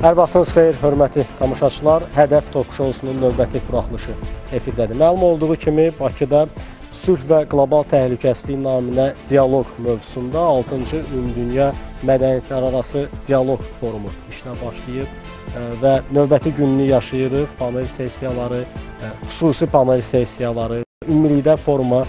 Hər vaxtınız xeyir, hörmətli tamaşaçılar. Hədəf Tok şousunun növbəti buraxılışı efirdədir. Məlum olduğu kimi Bakıda sülh və qlobal təhlükəsizlik naminə dialoq mövzusunda 6-cı Ümumdünya Mədəniyyətlərarası Dialoq Forumu işinə başlayıb e, və növbəti gününü yaşayırıq. Panel sessiyaları, e, xüsusi panel sessiyaları, ümumilikdə foruma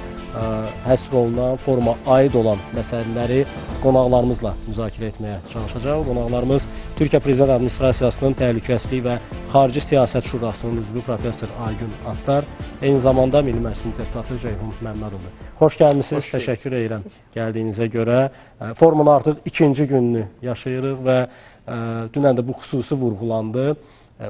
həsr olunan, foruma aid olan məsələləri qonaqlarımızla müzakirə etməyə çalışacağıq. Qonaqlarımız Türkiyə Prezident Administrasiyasının Təhlükəsizlik və Xarici Siyasət Şurasının üzvü professor Aygün Attar, eyni zamanda Milli Məclisin deputatı Ceyhun Məmmədoğlu. Xoş gəlmisiniz, Xoş təşəkkür edirəm gəldiyinizə görə. Ə, forumun artıq ikinci gününü yaşayırıq və dünən də bu xüsusi vurğulandı.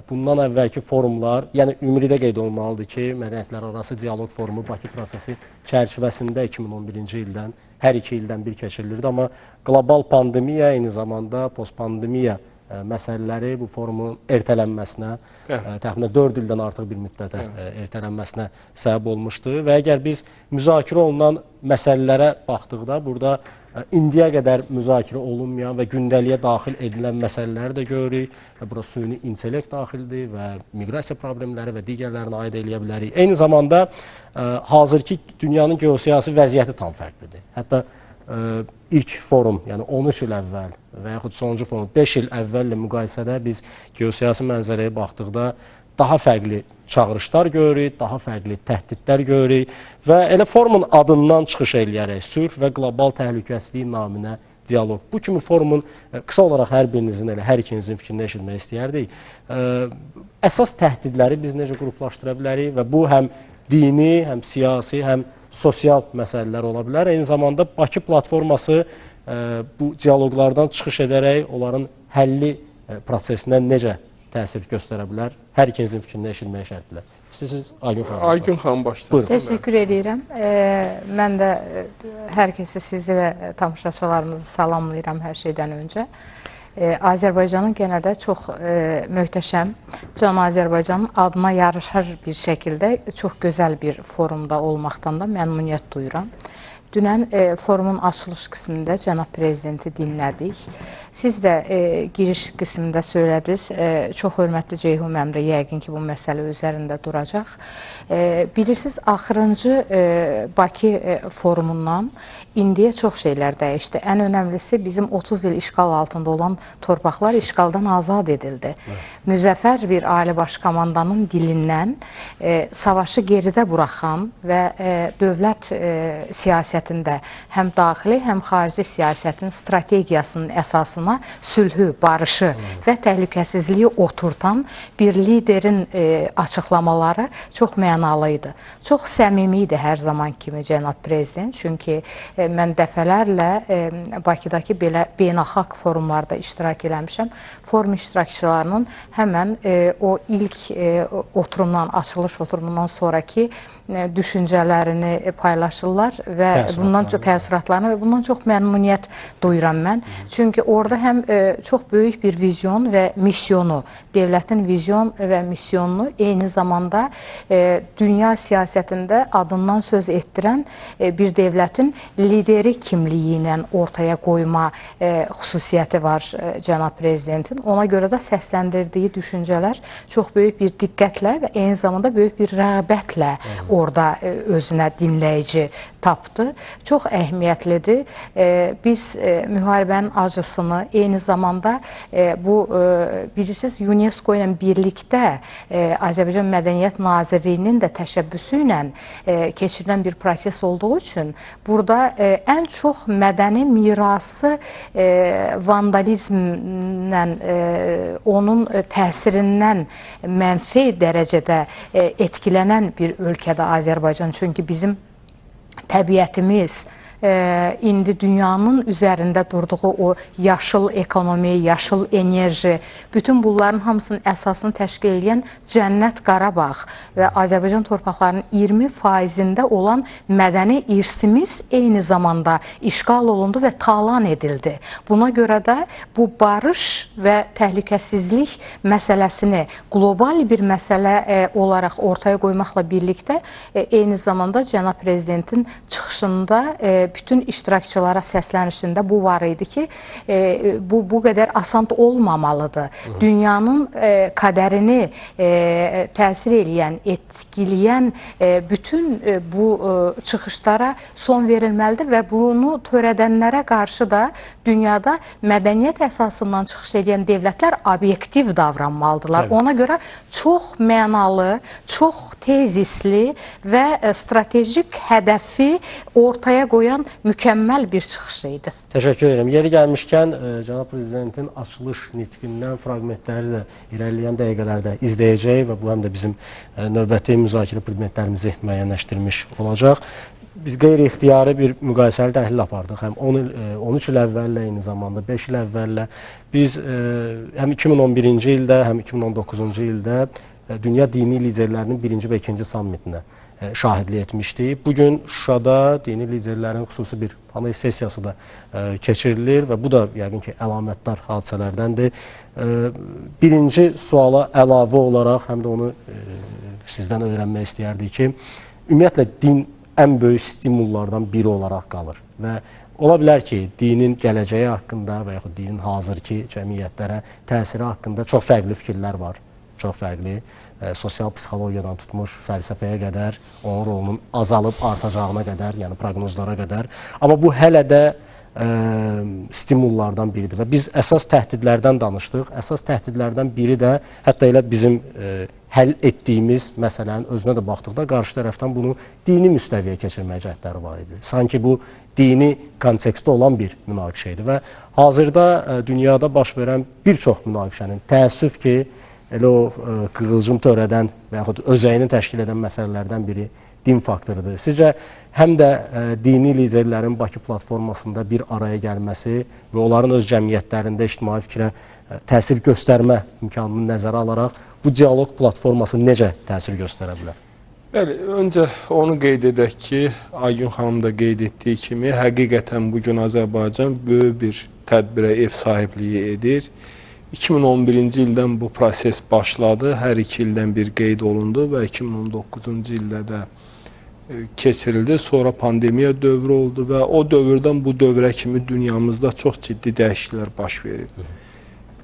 Bundan əvvəlki forumlar, yəni ümumilikdə qeyd olunmalıdır ki, mədəniyyətlərarası dialoq forumu Bakı prosesi çərçivəsində 2011-ci ildən hər iki ildən bir keçirilirdi, amma qlobal pandemiya, eyni zamanda postpandemiya məsələləri bu forumun ertələnməsinə, təxminən 4 ildən artıq bir müddətə ertələnməsinə səbəb olmuşdu. Və əgər biz müzakirə olunan məsələlərə baxdıqda burada indiyə qədər müzakirə olunmayan və gündəliyə daxil edilən məsələləri də görürük. Bura süni intellekt daxildir və miqrasiya problemləri və digərlərini aid eləyə bilərik. Eyni zamanda hazırki dünyanın geosiyasi vəziyyəti tam fərqlidir. Hətta ilk forum, yəni 13 il əvvəl və yaxud sonuncu forum 5 il əvvəllə müqayisədə biz geosiyasi mənzərəyə baxdıqda daha fərqli çağırışlar görürük, daha fərqli təhdidlər görürük və elə forumun adından çıxış eləyərək sülh və qlobal təhlükəsizlik naminə dialoq. Bu kimi forumun qısa olaraq hər birinizin elə hər ikinizin fikrini eşitmək istəyərdik. Əsas təhdidləri biz necə qruplaşdıra bilərik və bu həm dini, həm siyasi, həm sosial məsələlər ola bilər. Eyni zamanda Bakı platforması bu dialoqlardan çıxış edərək onların həlli prosesinə necə təsir göstərə bilər. Hər ikinizin fikrini eşitməyə şərtlə. İstəyirsiniz Aygün xanım? Aygün xanım başlayın. Təşəkkür edirəm. E, mən də hər kəsi sizi və tamaşaçılarımızı salamlayıram hər şeydən öncə. E, Azərbaycanın genə də çox e, möhtəşəm, Can Azərbaycanın adına yarışar bir şəkildə çox gözəl bir forumda olmaqdan da məmnuniyyət duyuram. Dünən e, forumun açılış qismində cənab prezidenti dinlədik. Siz də e, giriş qismində söylədiniz. E, çox hörmətli Ceyhun mənim də yəqin ki, bu məsələ üzərində duracaq. E, bilirsiniz, axırıncı e, Bakı e, forumundan indiyə çox şeylər dəyişdi. Ən önəmlisi bizim 30 il işğal altında olan torpaqlar işğaldan azad edildi. Evet. Müzəffər bir ali baş komandanın dilindən e, savaşı geridə buraxan və e, dövlət e, siyasəti siyasətində həm daxili, həm xarici siyasətin strategiyasının əsasına sülhü, barışı və təhlükəsizliyi oturtan bir liderin e, açıqlamaları çox mənalı idi. Çox səmimi idi hər zaman kimi cənab prezident, çünki e, mən dəfələrlə e, Bakıdakı belə beynəlxalq forumlarda iştirak eləmişəm. Forum iştirakçılarının həmən e, o ilk e, oturumdan, açılış oturumundan sonraki e, düşüncələrini paylaşırlar və bundan çox təəssüratlarını və bundan çox məmnuniyyət duyuram mən. Çünki orada həm e, çox böyük bir vizyon və missionu, dövlətin vizyon və misyonunu eyni zamanda e, dünya siyasətində adından söz etdirən e, bir dövlətin lideri kimliyi ilə ortaya qoyma e, xüsusiyyəti var e, cənab prezidentin. Ona görə də səsləndirdiyi düşüncələr çox böyük bir diqqətlə və eyni zamanda böyük bir rəğbətlə orada e, özünə dinləyici tapdı çox əhəmiyyətlidir. E, biz e, müharibənin acısını eyni zamanda e, bu bilirsiniz UNESCO ilə birlikdə Azərbaycan Mədəniyyət Nazirliyinin də təşəbbüsü ilə keçirilən bir proses olduğu üçün burada ən çox mədəni mirası vandalizmlə onun təsirindən mənfi dərəcədə etkilənən bir ölkədə Azərbaycan. Çünki bizim təbiətimiz, e, indi dünyanın üzərində durduğu o yaşıl ekonomi, yaşıl enerji, bütün bunların hamısının əsasını təşkil edən Cənnət Qarabağ və Azərbaycan torpaqlarının 20 faizində olan mədəni irsimiz eyni zamanda işğal olundu və talan edildi. Buna görə də bu barış və təhlükəsizlik məsələsini qlobal bir məsələ e, olaraq ortaya qoymaqla birlikdə e, eyni zamanda cənab prezidentin çıxışında e, bütün iştirakçılara səslənişində bu var idi ki, e, bu bu qədər asan olmamalıdır. Dünyanın e, qədərini e, təsir eləyən, etkiləyən bütün bu çıxışlara son verilməlidir və bunu törədənlərə qarşı da dünyada mədəniyyət əsasından çıxış edən dövlətlər obyektiv davranmalıdırlar. Təbii. Ona görə çox mənalı, çox tezisli və e, stratejik hədəfi ortaya qoyan mükəmməl bir çıxış idi. Təşəkkür edirəm. Yeri gəlmişkən e, cənab prezidentin açılış nitqindən fraqmentləri də irəliləyən dəqiqələrdə izləyəcək və bu həm də bizim e, növbəti müzakirə predmetlərimizi müəyyənləşdirmiş olacaq. Biz qeyri-ixtiyari bir müqayisəli təhlil apardıq. Həm 10 il, e, 13 il əvvəllə eyni zamanda 5 il əvvəllə biz e, həm 2011-ci ildə, həm 2019-cu ildə e, dünya dini liderlərinin birinci və ikinci sammitinə e, şahidlik etmişdik. Bu gün Şuşada dini liderlərin xüsusi bir panel sessiyası da e, keçirilir və bu da yəqin ki, əlamətdar hadisələrdəndir. E, birinci suala əlavə olaraq həm də onu e, sizdən öyrənmək istəyərdik ki, ümumiyyətlə din ən böyük stimullardan biri olaraq qalır və ola bilər ki, dinin gələcəyi haqqında və yaxud dinin hazırki cəmiyyətlərə təsiri haqqında çox fərqli fikirlər var çox fərqli. E, sosial psixologiyadan tutmuş fəlsəfəyə qədər, onun rolunun azalıb artacağına qədər, yəni proqnozlara qədər. Amma bu hələ də ə, stimullardan biridir və biz əsas təhdidlərdən danışdıq. Əsas təhdidlərdən biri də hətta elə bizim ə, həll etdiyimiz məsələnin özünə də baxdıqda qarşı tərəfdən bunu dini müstəviyə keçirmək cəhdləri var idi. Sanki bu dini kontekstdə olan bir münaqişə idi və hazırda ə, dünyada baş verən bir çox münaqişənin təəssüf ki, elə o ə, qığılcım törədən və yaxud özəyini təşkil edən məsələlərdən biri din faktorudur. Sizcə həm də ə, dini liderlərin Bakı platformasında bir araya gəlməsi və onların öz cəmiyyətlərində ictimai fikrə ə, təsir göstərmə imkanını nəzərə alaraq bu dialoq platforması necə təsir göstərə bilər? Bəli, öncə onu qeyd edək ki, Aygün xanım da qeyd etdiyi kimi, həqiqətən bu gün Azərbaycan böyük bir tədbirə ev sahibliyi edir. 2011-ci ildən bu proses başladı. Hər iki ildən bir qeyd olundu və 2019-cu ildə də e, keçirildi. Sonra pandemiya dövrü oldu və o dövrdən bu dövrə kimi dünyamızda çox ciddi dəyişikliklər baş verib.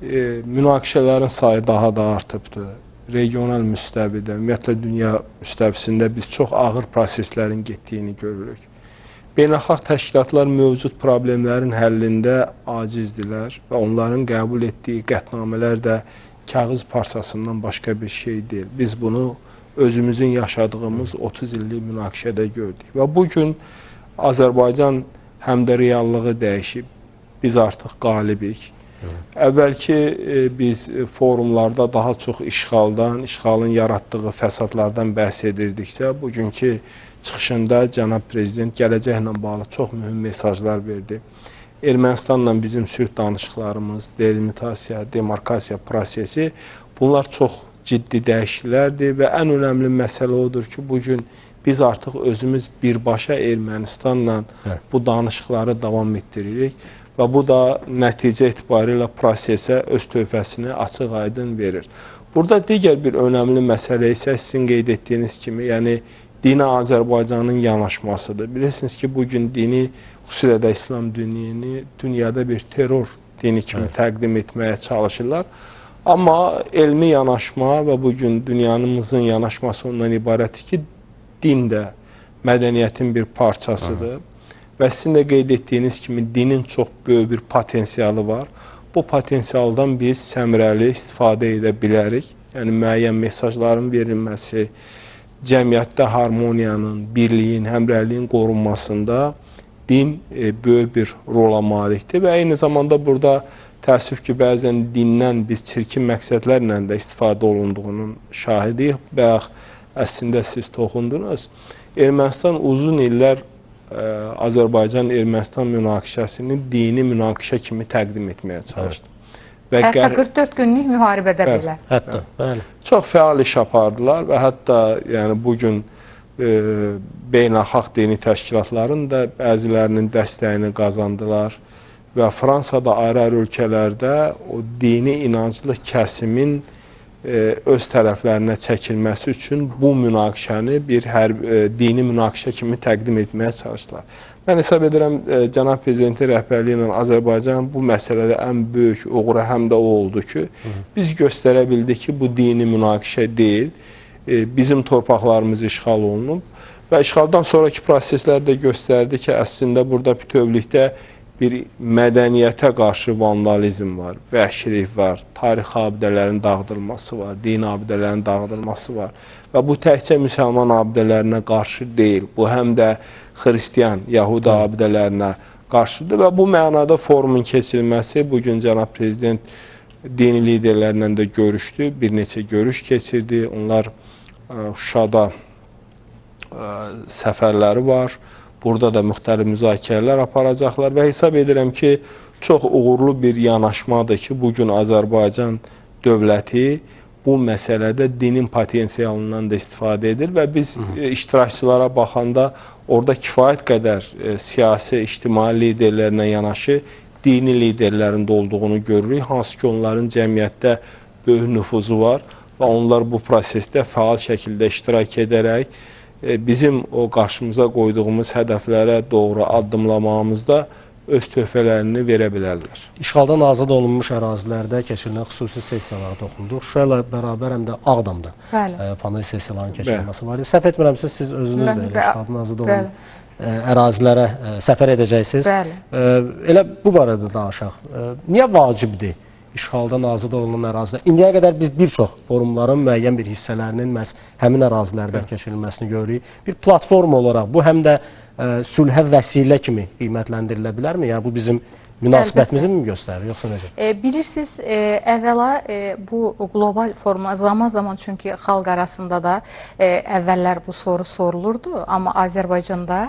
E, münaqişələrin sayı daha da artıbdı. Regional müstəvidə, ümumiyyətlə dünya müstəvisində biz çox ağır proseslərin getdiyini görürük. Beynəlxalq təşkilatlar mövcud problemlərin həllində acizdilər və onların qəbul etdiyi qətnamələr də kağız parçasından başqa bir şey deyil. Biz bunu özümüzün yaşadığımız 30 illik münaqişədə gördük. Və bu gün Azərbaycan həm də reallığı dəyişib. Biz artıq qalibik. Əvvəlki e, biz forumlarda daha çox işğaldan, işğalın yaratdığı fəsadlardan bəhs edirdiksə, bugünkü çıxışında cənab prezident gələcəklə bağlı çox mühüm mesajlar verdi. Ermənistanla bizim sülh danışıqlarımız, delimitasiya, demarkasiya prosesi bunlar çox ciddi dəyişikliklərdir və ən önəmli məsələ odur ki, bu gün biz artıq özümüz birbaşa Ermənistanla Hə. bu danışıqları davam etdiririk və bu da nəticə etibarilə prosesə öz tövhəsini açıq-aydın verir. Burada digər bir önəmli məsələ isə sizin qeyd etdiyiniz kimi, yəni dinə Azərbaycanın yanaşmasıdır. Bilirsiniz ki, bu gün dini, xüsusilə də İslam dinini dünyada bir terror dini kimi evet. təqdim etməyə çalışırlar. Amma elmi yanaşma və bu gün dünyanımızın yanaşması ondan ibarətdir ki, din də mədəniyyətin bir parçasıdır. Evet. Və sizin də qeyd etdiyiniz kimi dinin çox böyük bir potensialı var. Bu potensialdan biz səmrəli istifadə edə bilərik. Yəni müəyyən mesajların verilməsi, cəmiyyətdə harmoniyanın, birliyin, həmrəyliyin qorunmasında din e, böyük bir rola malikdir və eyni zamanda burada təəssüf ki, bəzən dindən biz çirkin məqsədlərlə də istifadə olunduğunun şahidiyik. Bayaq əslində siz toxundunuz. Ermənistan uzun illər Azərbaycan-Ermənistan münaqişəsini dini münaqişə kimi təqdim etməyə çalışdı. Və hətta qər... 44 günlük müharibədə bəli, belə. Hətta, bəli. Çox fəal iş apardılar və hətta yəni bu gün e, beynəlxalq dini təşkilatların da bəzilərinin dəstəyini qazandılar və Fransada ayrı-ayrı ölkələrdə o dini inanclıq kəsimin e, öz tərəflərinə çəkilməsi üçün bu münaqişəni bir hər e, dini münaqişə kimi təqdim etməyə çalışdılar. Mən hesab edirəm e, cənab prezidentin rəhbərliyi ilə Azərbaycan bu məsələdə ən böyük uğuru həm də o oldu ki, biz göstərə bildik ki, bu dini münaqişə deyil, e, bizim torpaqlarımız işğal olunub və işğaldan sonraki proseslər də göstərdi ki, əslində burada bütövlükdə bir mədəniyyətə qarşı vandalizm var, vəhşilik var, tarix abidələrin dağıdılması var, din abidələrin dağıdılması var. Və bu təkcə müsəlman abidələrinə qarşı deyil, bu həm də xristian, yahudi abidələrinə qarşıdır və bu mənada forumun keçirilməsi bu gün cənab prezident dini liderlərlə də görüşdü, bir neçə görüş keçirdi. Onlar ə, Şuşada ə, səfərləri var. Burada da müxtəlif müzakirələr aparacaqlar və hesab edirəm ki, çox uğurlu bir yanaşmadır ki, bu gün Azərbaycan dövləti bu məsələdə dinin potensialından da istifadə edir və biz e, iştirakçılara baxanda orada kifayət qədər e, siyasi, ictimai liderlərlə yanaşı dini liderlərin də olduğunu görürük, hansı ki, onların cəmiyyətdə böyük nüfuzu var və onlar bu prosesdə fəal şəkildə iştirak edərək bizim o qarşımıza qoyduğumuz hədəflərə doğru addımlamağımızda öz töhfələrini verə bilərlər. İşğaldan azad olunmuş ərazilərdə keçirilən xüsusi sessiyalara toxunduq. Şuşa ilə bərabər həm də Ağdamda Bəli. ə, panel sessiyalarının keçirilməsi var idi. Səhv etmirəmsə siz özünüz də elə işğaldan azad olunan ə, ərazilərə səfər edəcəksiniz. Bəli. Elə bu barədə danışaq. Niyə vacibdir işğaldan azad olunan ərazilər? İndiyə qədər biz bir çox forumların müəyyən bir hissələrinin məhz həmin ərazilərdən keçirilməsini görürük. Bir platform olaraq bu həm də ə, sülhə vəsilə kimi qiymətləndirilə bilərmi? Yəni bu bizim münasibətimizi mi göstərir, yoxsa necə? E, bilirsiniz, e, əvvəla e, bu qlobal forma zaman-zaman çünki xalq arasında da e, əvvəllər bu soru sorulurdu, amma Azərbaycanda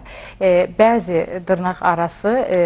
e, bəzi dırnaq arası e,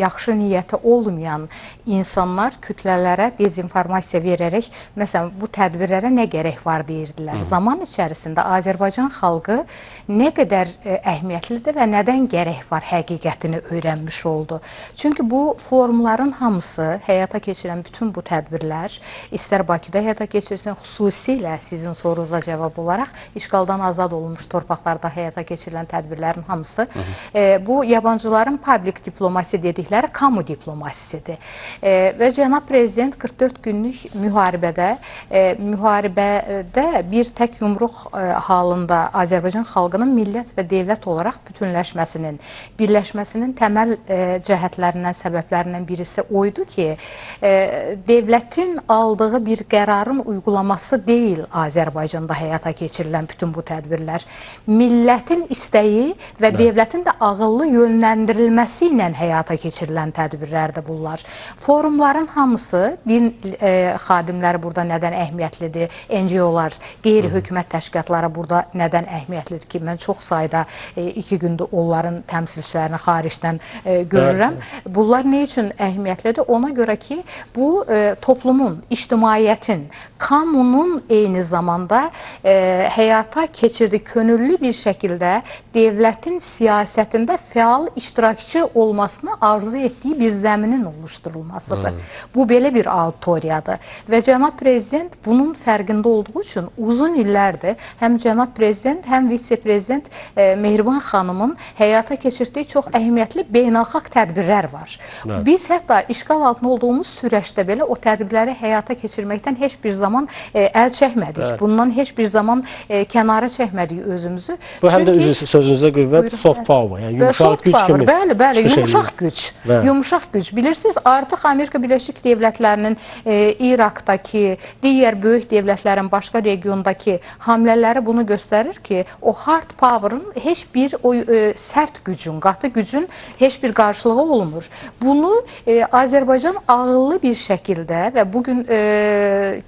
yaxşı niyyəti olmayan insanlar kütlələrə dezinformasiya verərək, məsələn, bu tədbirlərə nə gərək var deyirdilər. Zaman içərisində Azərbaycan xalqı nə qədər e, əhəmiyyətlidir və nədən gərək var həqiqətini öyrənmiş oldu. Çünki bu forumların hamısı həyata keçirilən bütün bu tədbirlər istər Bakıda həyata keçirilsin, xüsusilə sizin sorunuza cavab olaraq işğaldan azad olunmuş torpaqlarda həyata keçirilən tədbirlərin hamısı e, bu yabancıların public diplomasi dedikləri kamu diplomasisidir. E, və cənab prezident 44 günlük müharibədə e, müharibədə bir tək yumruq e, halında Azərbaycan xalqının millət və dövlət olaraq bütünləşməsinin, birləşməsinin təməl e, cəhətlərindən, səbəblərindən birisi oydu ki, e, dövlətin aldığı bir qərarın uygulaması deyil Azərbaycanda həyata keçirilən bütün bu tədbirlər. Millətin istəyi və dövlətin də ağıllı yönləndirilməsi ilə həyata keçirilən tədbirlərdir bunlar. Forumların hamısı din e, xadimləri burada nədən əhəmiyyətlidir? NGO-lar, qeyri-hökumət təşkilatları burada nədən əhəmiyyətlidir ki, mən çox sayda e, iki gündür onların təmsilçilərini xaricdən e, görürəm. Bunlar nə üçün əhəmiyyətlidir? Ona görə ki, bu e, toplumun, ictimaiyyətin, kamunun eyni zamanda e, həyata keçirdiyi könüllü bir şəkildə dövlətin siyasətində fəal iştirakçı olmasını arzu etdiyi bir zəminin oluşturulmasıdır. Bu belə bir auditoriyadır və cənab prezident bunun fərqində olduğu üçün uzun illərdir həm cənab prezident, həm vitse-prezident e, Mehriban xanımın həyata keçirdiyi çox əhəmiyyətli beynəlxalq tədbirlər var. Bəli. Biz hətta işğal altında olduğumuz süreçdə belə o tədbirləri həyata keçirməkdən heç bir zaman e, əl çəkmədik. Bəli. Bundan heç bir zaman e, kənara çəkmədik özümüzü. Bu həm də Çünki- üzr sözünüzə qüvvət Buyurun. soft power, yəni yumşaq güc power, kimi. Bəli, bəli, yumşaq güc. Bəli. Yumşaq güc. Bilirsiniz, artıq Amerika Birləşik Devlətlərinin e, İraqdakı, digər böyük dövlətlərin başqa regiondakı hamlələri bunu göstərir ki, o hard power-ın heç bir o e, sərt gücün, qatı gücün heç bir qarşılığı olmur. Bunu e, Azərbaycan ağıllı bir şəkildə və bugün e,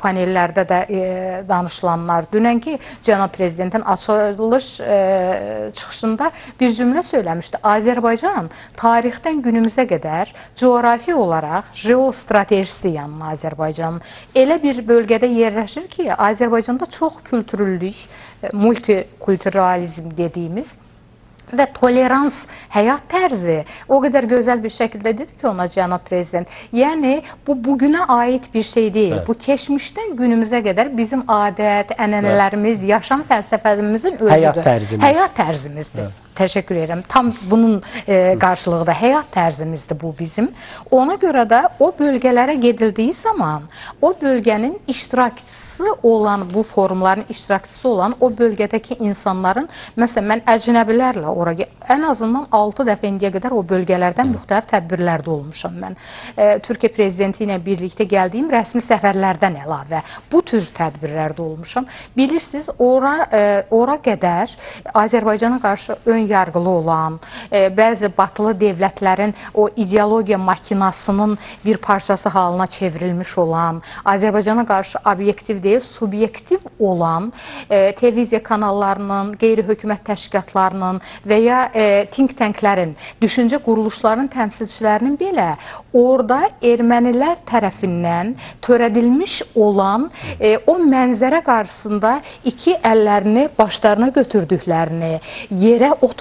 panellərdə də e, danışılanlar, dünənki cənab prezidentin açılış e, çıxışında bir cümlə söyləmişdi. Azərbaycan tarixdən günümüzə qədər coğrafi olaraq geostratejisi yanına Azərbaycanın elə bir bölgədə yerləşir ki, Azərbaycanda çox kültürlülük, e, multikulturalizm dediyimiz və tolerans həyat tərzi o qədər gözəl bir şəkildə dedi ki ona cənab prezident. Yəni bu bu günə aid bir şey deyil. Bəli. Bu keçmişdən günümüzə qədər bizim adət, ənənələrimiz, yaşam fəlsəfəmizin özüdür. Həyat tərzimiz. Həyat tərzimizdir. Təşəkkür edirəm. Tam bunun e, qarşılığı da həyat tərzimizdir bu bizim. Ona görə də o bölgələrə gedildiyi zaman o bölgənin iştirakçısı olan bu forumların iştirakçısı olan o bölgədəki insanların məsələn mən əcnəbilərlə ora ən azından 6 dəfə indiyə qədər o bölgələrdən müxtəlif tədbirlərdə olmuşam mən. E, Türkiyə prezidenti ilə birlikdə gəldiyim rəsmi səfərlərdən əlavə bu tür tədbirlərdə olmuşam. Bilirsiniz, ora e, ora qədər Azərbaycana qarşı ön yarğılı olan, e, bəzi batılı dövlətlərin o ideologiya makinasının bir parçası halına çevrilmiş olan, Azərbaycana qarşı obyektiv deyil, subyektiv olan e, televiziya kanallarının, qeyri-hökumət təşkilatlarının və ya e, think tanklərin, düşüncə quruluşlarının təmsilçilərinin belə orada ermənilər tərəfindən törədilmiş olan e, o mənzərə qarşısında iki əllərini başlarına götürdüklərini, yerə oturduqlarını,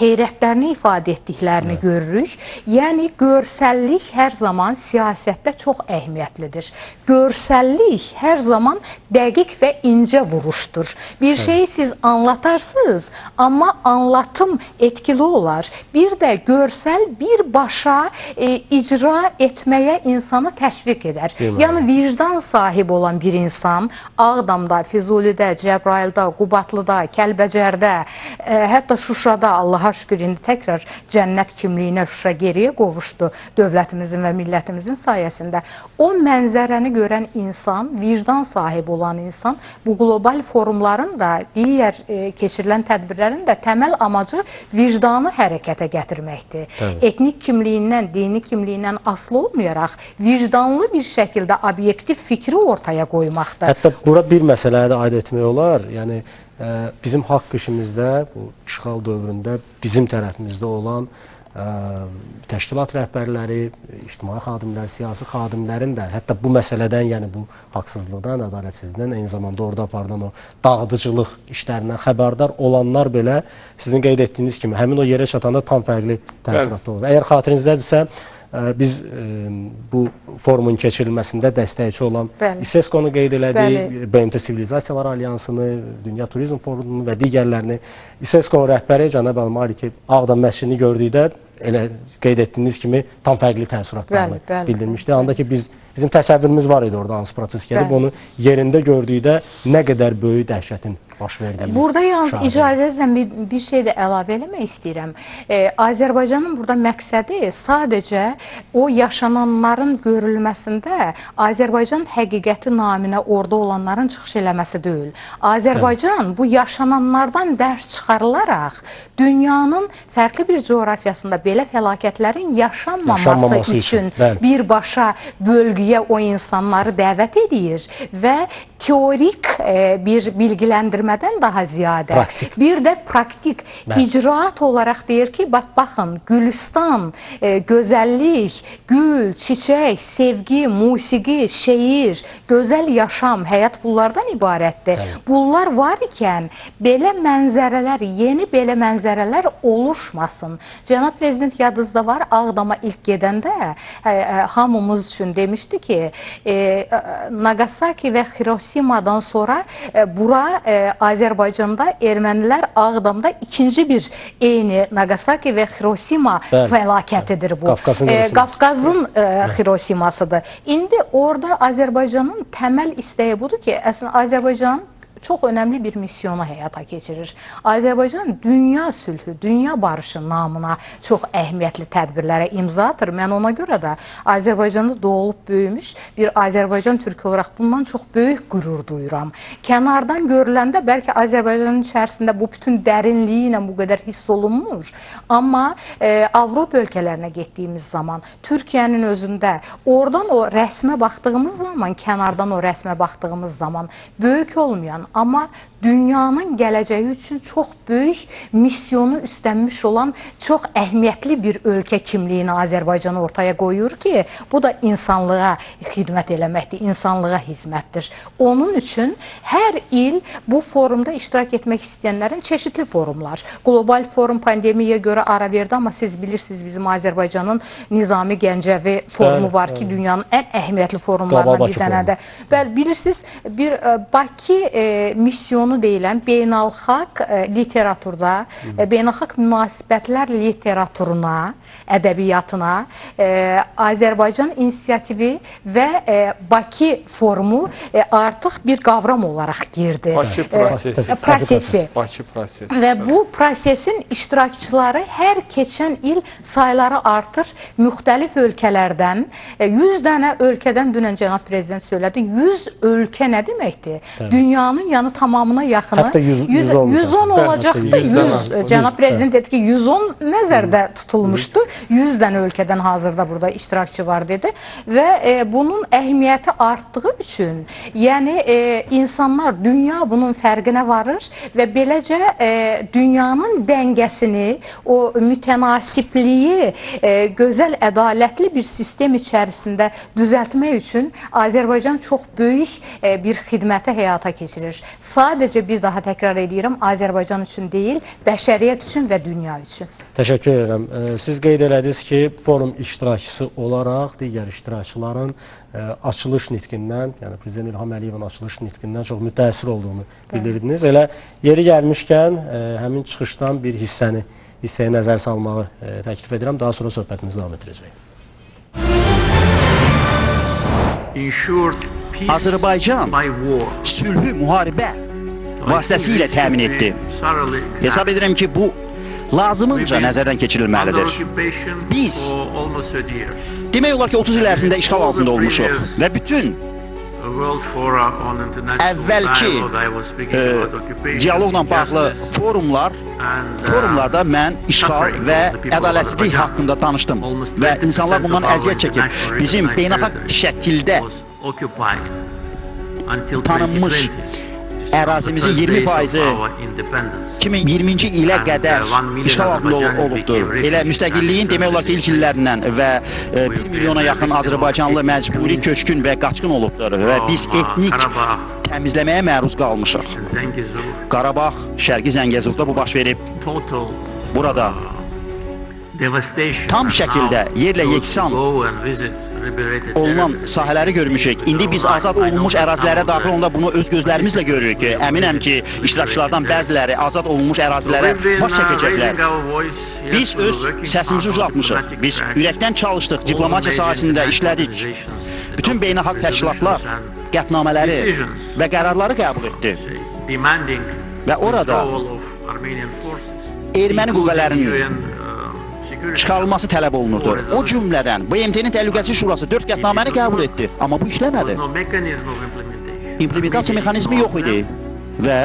heyrətlərini ifadə etdiklərini görürük. Yəni görsəllik hər zaman siyasətdə çox əhəmiyyətlidir. Görsəllik hər zaman dəqiq və incə vuruşdur. Bir şeyi siz anlatarsınız, amma anlatım etkili olar. Bir də görsəl birbaşa e, icra etməyə insanı təşviq edər. Deməli. Yəni vicdan sahibi olan bir insan Ağdamda, Füzulidə, Cəbrayılda, Qubadlıda, Kəlbəcərdə, e, hətta Şuşada Allaha şükür indi təkrar cənnət kimliyinə Şuşa geriyə qovuşdu dövlətimizin və millətimizin sayəsində. O mənzərəni görən insan, vicdan sahibi olan insan bu qlobal forumların da digər e, keçirilən tədbirlərin də təməl amacı vicdanı hərəkətə gətirməkdir. Təbii. Etnik kimliyindən, dini kimliyindən asılı olmayaraq vicdanlı bir şəkildə obyektiv fikri ortaya qoymaqdır. Hətta bura bir məsələyə də aid etmək olar. Yəni bizim haqq işimizdə bu işğal dövründə bizim tərəfimizdə olan ə, təşkilat rəhbərləri, ictimai xadimlər, siyasi xadimlərin də hətta bu məsələdən, yəni bu haqsızlıqdan, ədalətsizlikdən, eyni zamanda orada aparılan o dağıdıcılıq işlərindən xəbərdar olanlar belə sizin qeyd etdiyiniz kimi həmin o yerə çatanda tam fərqli təəssüratlar olur. Əgər xatirinizdədirsə, biz ə, bu forumun keçirilməsində dəstəkçi olan. İSESCO-nu qeyd elədik. BMT Sivilizasiyalar Alyansını, Dünya Turizm Forumunu və digərlərini İSESCO rəhbəri cənab Əl-Maliki Ağdam məscidini gördükdə elə qeyd etdiyiniz kimi tam fərqli təəssüratlarını bildirmişdi. Anda ki biz bizim təsəvvürümüz var idi orada hansı proses gəlib, Bəli. onu yerində gördükdə nə qədər böyük dəhşətin baş verdiyini. Burada yalnız şahid icazənizlə bir, bir şey də əlavə eləmək istəyirəm. E, Azərbaycanın burada məqsədi sadəcə o yaşananların görülməsində Azərbaycan həqiqəti naminə orada olanların çıxış eləməsi deyil. Azərbaycan bu yaşananlardan dərs çıxarılaraq dünyanın fərqli bir coğrafiyasında belə fəlakətlərin yaşanmaması, Yaşanmaması üçün, üçün birbaşa bölgəyə o insanları dəvət edir və teorik e, bir bilgiləndirmədən daha ziyadə Praktik. bir də praktik Bəli. icraat olaraq deyir ki, bax baxın, Gülüstan, e, gözəllik, gül, çiçək, sevgi, musiqi, şeir, gözəl yaşam, həyat bunlardan ibarətdir. Bəli. Bunlar var ikən belə mənzərələr, yeni belə mənzərələr oluşmasın. Cənab prezident yadınızda var, Ağdama ilk gedəndə e, e, hamımız üçün demişdi ki, e, e, Nagasaki və Hiroşimadan sonra e, bura e, Azərbaycanda ermənilər Ağdamda ikinci bir eyni Nagasaki və Hiroşima Bəli. fəlakətidir bu. Qafqazın E. Qafqazın e, Hiroşimasıdır. İndi orada Azərbaycanın təməl istəyi budur ki, əslində Azərbaycan çox önəmli bir misyonu həyata keçirir. Azərbaycan dünya sülhü, dünya barışı namına çox əhəmiyyətli tədbirlərə imza atır. Mən ona görə də Azərbaycanda doğulub böyümüş bir Azərbaycan türkü olaraq bundan çox böyük qürur duyuram. Kənardan görüləndə bəlkə Azərbaycanın içərisində bu bütün dərinliyi ilə bu qədər hiss olunmur. Amma e, Avropa ölkələrinə getdiyimiz zaman, Türkiyənin özündə oradan o rəsmə baxdığımız zaman, kənardan o rəsmə baxdığımız zaman böyük olmayan, amma dünyanın gələcəyi üçün çox böyük missionu üstlenmiş olan çox əhəmiyyətli bir ölkə kimliyini Azərbaycan ortaya qoyur ki, bu da insanlığa xidmət eləməkdir, insanlığa hizmətdir. Onun üçün hər il bu forumda iştirak etmək istəyənlərin çeşitli forumlar. Qlobal forum pandemiyaya görə ara verdi, amma siz bilirsiniz bizim Azərbaycanın Nizami Gəncəvi forumu var ki, dünyanın ən əhəmiyyətli forumlarından bir dənədir. Bəli, bilirsiniz, bir e, Bakı e, missionu deyilən beynəlxalq e, literaturda, e, beynəlxalq münasibətlər literaturuna, ədəbiyyatına e, Azərbaycan inisiativi və e, Bakı forumu e, artıq bir qavram olaraq girdi. Bakı prosesi. e, prosesi. Bakı prosesi. Və bu prosesin iştirakçıları hər keçən il sayları artır. Müxtəlif ölkələrdən, e, 100 dənə ölkədən dünən cənab prezident söylədi. 100 ölkə nə deməkdir? Dünyanın yanı tamamına yaxını. Hətta 100 100 110 110 Bəli, olacaqdı. hətta 100 100 e, cənab prezident dedi ki, 110 nəzərdə tutulmuşdur. 100 dənə ölkədən hazırda burada iştirakçı var dedi və e, bunun əhəmiyyəti artdığı üçün, yəni e, insanlar dünya bunun fərqinə varır və beləcə e, dünyanın dəngəsini, o mütənasibliyi e, gözəl, ədalətli bir sistem içərisində düzəltmək üçün Azərbaycan çox böyük e, bir xidməti həyata keçirir. Sadəcə bir daha təkrar edirəm, Azərbaycan üçün deyil, bəşəriyyət üçün və dünya üçün. Təşəkkür edirəm. Siz qeyd elədiniz ki, forum iştirakçısı olaraq digər iştirakçıların e, açılış nitqindən, yəni Prezident İlham Əliyevin açılış nitqindən çox mütəəssir olduğunu bildirdiniz. Elə yeri gəlmişkən e, həmin çıxışdan bir hissəni hissəyə nəzər salmağı e, təklif edirəm. Daha sonra söhbətimizi davam etdirəcəyik. Azərbaycan sülhü müharibə vasitəsilə təmin etdi. Hesab edirəm ki, bu lazımınca nəzərdən keçirilməlidir. Biz- Demək olar ki, 30 il ərzində işğal altında olmuşuq və bütün əvvəlki e, dialoqla bağlı forumlar forumlarda mən işğal və ədalətsizlik haqqında danışdım və insanlar bundan əziyyət çəkib. Bizim beynəlxalq şəkildə tanınmış ərazimizin 20 faizi 2020-ci ilə qədər işğal altında ol- olubdur. Elə müstəqilliyin demək olar ki, ilk illərindən və e, 1 milyona yaxın Azərbaycanlı məcburi köçkün və qaçqın olubdur və biz etnik təmizləməyə məruz qalmışıq. Qarabağ, Şərqi Zəngəzurda bu baş verib. Burada. Tam şəkildə yerlə yeksan olunan sahələri görmüşük. İndi biz azad olunmuş ərazilərə daxil olanda bunu öz gözlərimizlə görürük. Əminəm ki, iştirakçılardan bəziləri azad olunmuş ərazilərə baş çəkəcəklər. Biz öz səsimizi ucaltmışıq. Biz ürəkdən çalışdıq, diplomatiya sahəsində işlədik. Bütün beynəlxalq təşkilatlar qətnamələri və qərarları qəbul etdi. və orada Erməni qüvvələrinin çıxarılması tələb olunurdu. O cümlədən BMT-nin Təhlükəsizlik Şurası 4 qətnaməni qəbul etdi, amma bu işləmədi. İmplementasiya mexanizmi yox idi və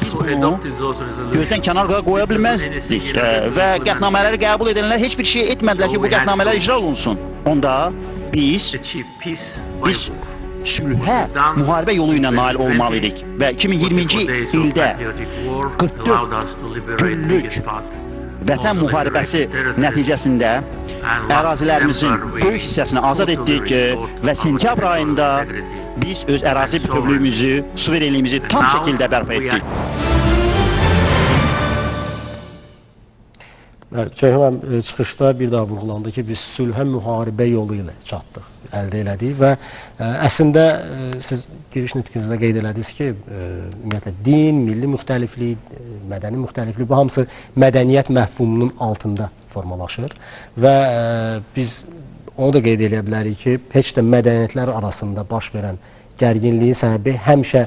biz bunu gözdən kənarda qoya bilməzdik və qətnamələri qəbul edənlər heç bir şey etmədilər ki, bu qətnamələr icra olunsun. Onda biz biz sülhə, müharibə yolu ilə nail olmalıydıq və 2020-ci ildə 44 günlük Vətən müharibəsi nəticəsində ərazilərimizin böyük hissəsini azad etdik və sentyabr ayında biz öz ərazi bütövlüyümüzü, suverenliyimizi tam şəkildə bərpa etdik. Bəli, Ceyhun müəllim e, çıxışda bir daha vurğulandı ki, biz sülhə müharibə yolu ilə çatdıq, əldə elədik və ə, əslində ə, siz giriş nitqinizdə qeyd elədiniz ki, ümumiyyətlə din, milli müxtəliflik, mədəni müxtəliflik bu hamısı mədəniyyət məfhumunun altında formalaşır və biz onu da qeyd edə bilərik ki, heç də mədəniyyətlər arasında baş verən gərginliyin səbəbi həmişə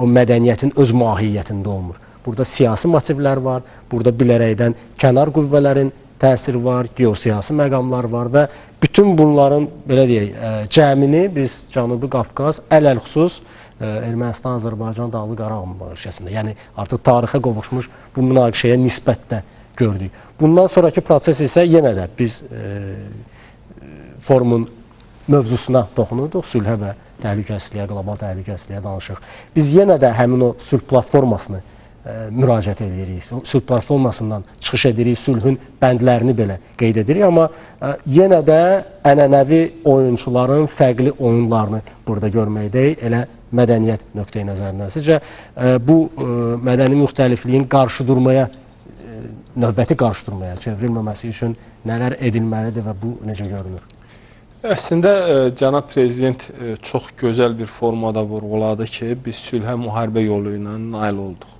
o mədəniyyətin öz mahiyyətində olmur. Burada siyasi motivlər var, burada bilərəkdən kənar qüvvələrin təsiri var, geosiyasi məqamlar var və bütün bunların belə deyək, ə, cəmini biz Cənubi Qafqaz ələlxüsus ə, Ermənistan, Azərbaycan, Dağlıq Qarabağ münaqişəsində, yəni artıq tarixə qovuşmuş bu münaqişəyə nisbətdə gördük. Bundan sonrakı proses isə yenə də biz ə, forumun mövzusuna toxunurduq, sülhə və təhlükəsizliyə, qlobal təhlükəsizliyə danışırıq. Biz yenə də həmin o sülh platformasını müraciət edirik. Sülh platformasından çıxış edirik, sülhün bəndlərini belə qeyd edirik, amma ə, yenə də ənənəvi oyunçuların fərqli oyunlarını burada görməkdəyik. Elə mədəniyyət nöqteyi nəzərindən. Sizcə ə, bu mədəni müxtəlifliyin qarşıdurmaya ə, növbəti qarşıdurmaya çevrilməməsi üçün nələr edilməlidir və bu necə görünür? Əslində cənab prezident çox gözəl bir formada vurğuladı ki, biz sülhə müharibə yolu ilə nail olduq.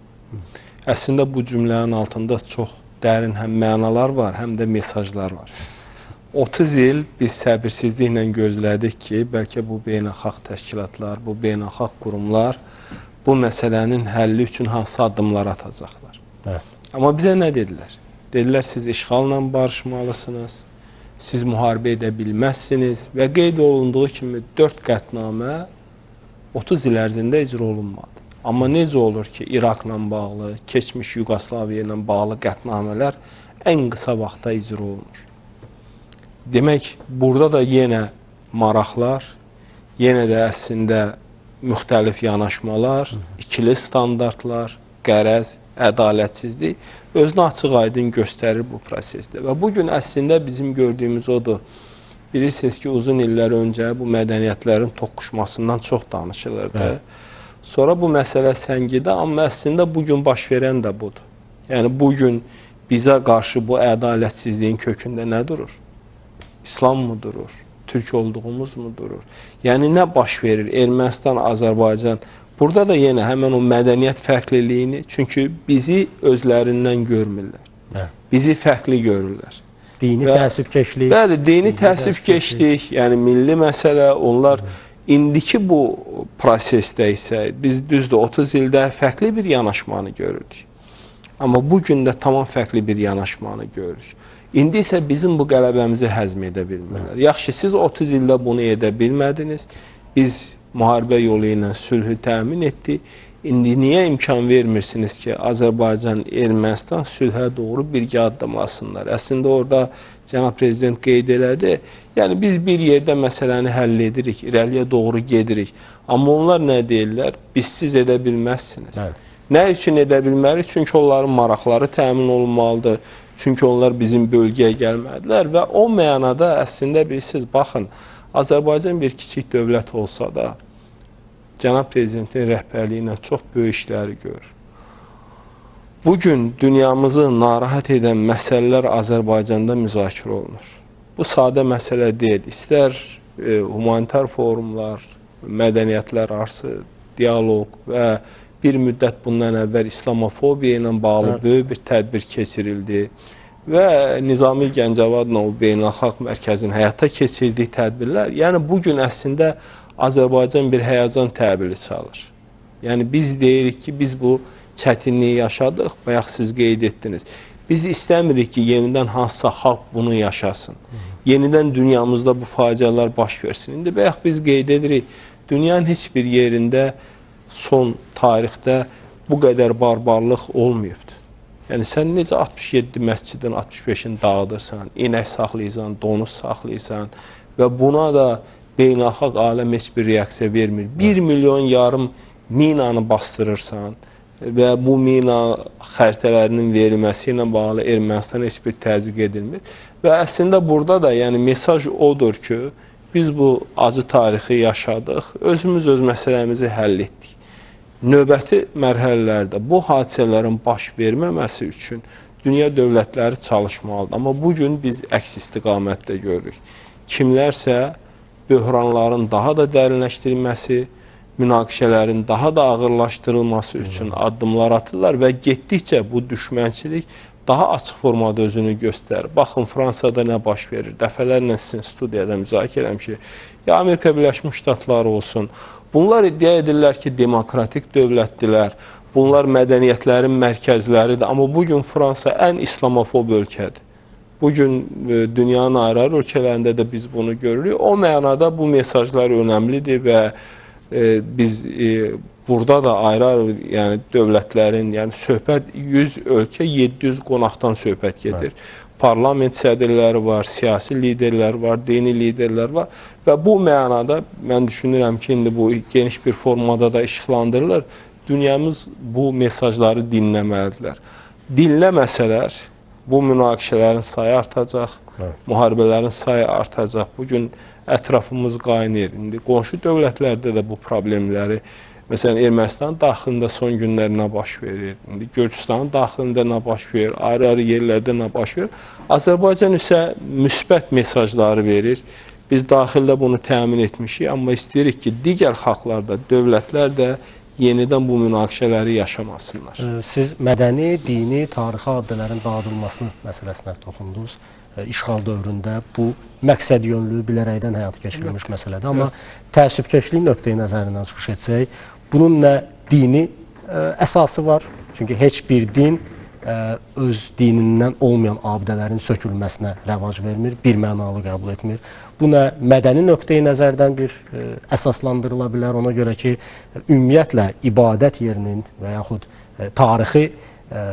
Əslində bu cümlənin altında çox dərin həm mənalar var, həm də mesajlar var. 30 il biz səbirsizliklə gözlədik ki, bəlkə bu beynəlxalq təşkilatlar, bu beynəlxalq qurumlar bu məsələnin həlli üçün hansı addımlar atacaqlar. Hə. Amma bizə nə dedilər? Dedilər siz işğalla barışmalısınız, siz müharibə edə bilməzsiniz və qeyd olunduğu kimi 4 qətnamə 30 il ərzində icra olunmadı. Amma necə olur ki, İraqla bağlı, keçmiş Yugoslaviya ilə bağlı qətnamələr ən qısa vaxtda icra olunur. Demək, burada da yenə maraqlar, yenə də əslində müxtəlif yanaşmalar, ikili standartlar, qərəz, ədalətsizlik özünü açıq-aydın göstərir bu prosesdə. Və bu gün əslində bizim gördüyümüz odur. Bilirsiniz ki, uzun illər öncə bu mədəniyyətlərin toqquşmasından çox danışılırdı. Bəli. Sonra bu məsələ səngidi, amma əslində bu gün baş verən də budur. Yəni bu gün bizə qarşı bu ədalətsizliyin kökündə nə durur? İslam mı durur? Türk olduğumuz mu durur? Yəni nə baş verir? Ermənistan, Azərbaycan Burada da yenə həmin o mədəniyyət fərqliliyini, çünki bizi özlərindən görmürlər. Hə. Bizi fərqli görürlər. Dini təəssübkeşlik. Bəli, dini milli təəssübkeşlik, yəni milli məsələ, onlar indiki bu prosesdə isə biz düzdür 30 ildə fərqli bir yanaşmanı görürdük. Amma bu gün də tamam fərqli bir yanaşmanı görürük. İndi isə bizim bu qələbəmizi həzm edə bilmirlər. Yaxşı, siz 30 ildə bunu edə bilmədiniz. Biz müharibə yolu ilə sülhü təmin etdik. İndi niyə imkan vermirsiniz ki, Azərbaycan, Ermənistan sülhə doğru birgə addımlasınlar? Əslində orada cənab prezident qeyd elədi. Yəni biz bir yerdə məsələni həll edirik, irəliyə doğru gedirik. Amma onlar nə deyirlər? Biz siz edə bilməzsiniz. Bəli. Nə üçün edə bilmərik? Çünki onların maraqları təmin olunmalıdır. Çünki onlar bizim bölgəyə gəlmədilər və o mənada əslində bilirsiniz, baxın, Azərbaycan bir kiçik dövlət olsa da, cənab prezidentin rəhbərliyi ilə çox böyük işləri görür. Bu gün dünyamızı narahat edən məsələlər Azərbaycanda müzakirə olunur. Bu sadə məsələ deyil. İstər e, humanitar forumlar, mədəniyyətlər arası dialoq və bir müddət bundan əvvəl İslamofobiya ilə bağlı Bəli. böyük bir tədbir keçirildi və Nizami Gəncəvadla o beynəlxalq mərkəzin həyata keçirdiyi tədbirlər, yəni bu gün əslində Azərbaycan bir həyəcan təbili çalır. Yəni biz deyirik ki, biz bu çətinliyi yaşadıq, bayaq siz qeyd etdiniz. Biz istəmirik ki, yenidən hansısa xalq bunu yaşasın. Yenidən dünyamızda bu faciələr baş versin. İndi bayaq biz qeyd edirik, dünyanın heç bir yerində son tarixdə bu qədər barbarlıq olmayıbdır. Yəni sən necə 67 məscidin 65-ini dağıdırsan, inək saxlayırsan, donuz saxlayırsan və buna da beynəlxalq aləm heç bir reaksiya vermir. 1 milyon yarım minanı bastırırsan və bu mina xəritələrinin verilməsi ilə bağlı Ermənistan heç bir təzyiq edilmir. Və əslində burada da yəni mesaj odur ki, biz bu acı tarixi yaşadıq, özümüz öz məsələmizi həll etdik. Növbəti mərhələlərdə bu hadisələrin baş verməməsi üçün dünya dövlətləri çalışmalıdır. Amma bu gün biz əks istiqamətdə görürük. Kimlərsə böhranların daha da dərinləşdirilməsi, münaqişələrin daha da ağırlaşdırılması üçün addımlar atırlar və getdikcə bu düşmənçilik daha açıq formada özünü göstərir. Baxın Fransada nə baş verir? Dəfələrlə sizin studiyada müzakirə etmişik. Ya Amerika Birləşmiş Ştatları olsun. Bunlar iddia edirlər ki, demokratik dövlətdilər. Bunlar mədəniyyətlərin mərkəzləridir. Amma bu gün Fransa ən islamofob ölkədir. Bu gün e, dünyanın ayrı-ayrı ölkələrində də biz bunu görürük. O mənada bu mesajlar önəmlidir və e, biz e, burada da ayrı-ayrı yəni dövlətlərin, yəni söhbət 100 ölkə 700 qonaqdan söhbət gedir. parlament sədrləri var, siyasi liderlər var, dini liderlər var və bu mənada mən düşünürəm ki, indi bu geniş bir formada da işıqlandırılır. Dünyamız bu mesajları dinləməlidirlər. Dinləməsələr bu münaqişələrin sayı artacaq, müharibələrin sayı artacaq. Bu gün ətrafımız qaynayır. İndi qonşu dövlətlərdə də bu problemləri Məsələn, Ermənistan daxilində son günlər nə baş verir? İndi Gürcüstanın daxilində nə baş verir? Ayrı-ayrı yerlərdə nə baş verir? Azərbaycan isə müsbət mesajları verir. Biz daxildə bunu təmin etmişik, amma istəyirik ki, digər xalqlar da, dövlətlər də yenidən bu münaqişələri yaşamasınlar. Siz mədəni, dini, tarixi abidələrin dağıdılmasının məsələsinə toxundunuz. İşğal dövründə bu məqsəd yönlü bilərəkdən həyata keçirilmiş məsələdir. Amma təəssübkeşlik nöqteyi nəzərindən çıxış etsək, bunun nə dini ə, əsası var? Çünki heç bir din öz dinindən olmayan abidələrin sökülməsinə rəvac vermir, bir mənalı qəbul etmir. Bu nə mədəni nöqteyi nəzərdən bir ə, əsaslandırıla bilər. Ona görə ki, ümumiyyətlə ibadət yerinin və yaxud ə, tarixi ə,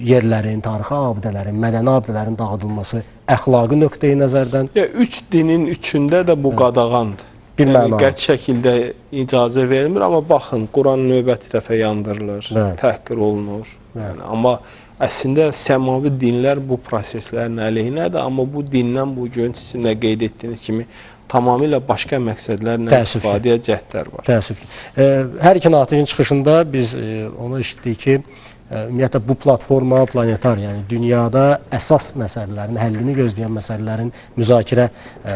yerlərin, tarixi abidələrin, mədəni abidələrin dağıdılması əxlaqi nöqteyi nəzərdən Ya üç dinin üçündə də bu qadağandır. Bir yəni, mənalı. qəti şəkildə icazə verilmir, amma baxın, Quran növbəti dəfə yandırılır, Bəli. təhqir olunur. Yəni, amma əslində səmavi dinlər bu proseslərin əleyhinədir, amma bu dindən bu gün sizin də qeyd etdiyiniz kimi tamamilə başqa məqsədlərlə Təəssüf istifadəyə cəhdlər var. Təəssüf ki. E, hər iki natiqin çıxışında biz e, onu eşitdik ki, e, ümumiyyətlə bu platforma planetar, yəni dünyada əsas məsələlərin həllini gözləyən məsələlərin müzakirə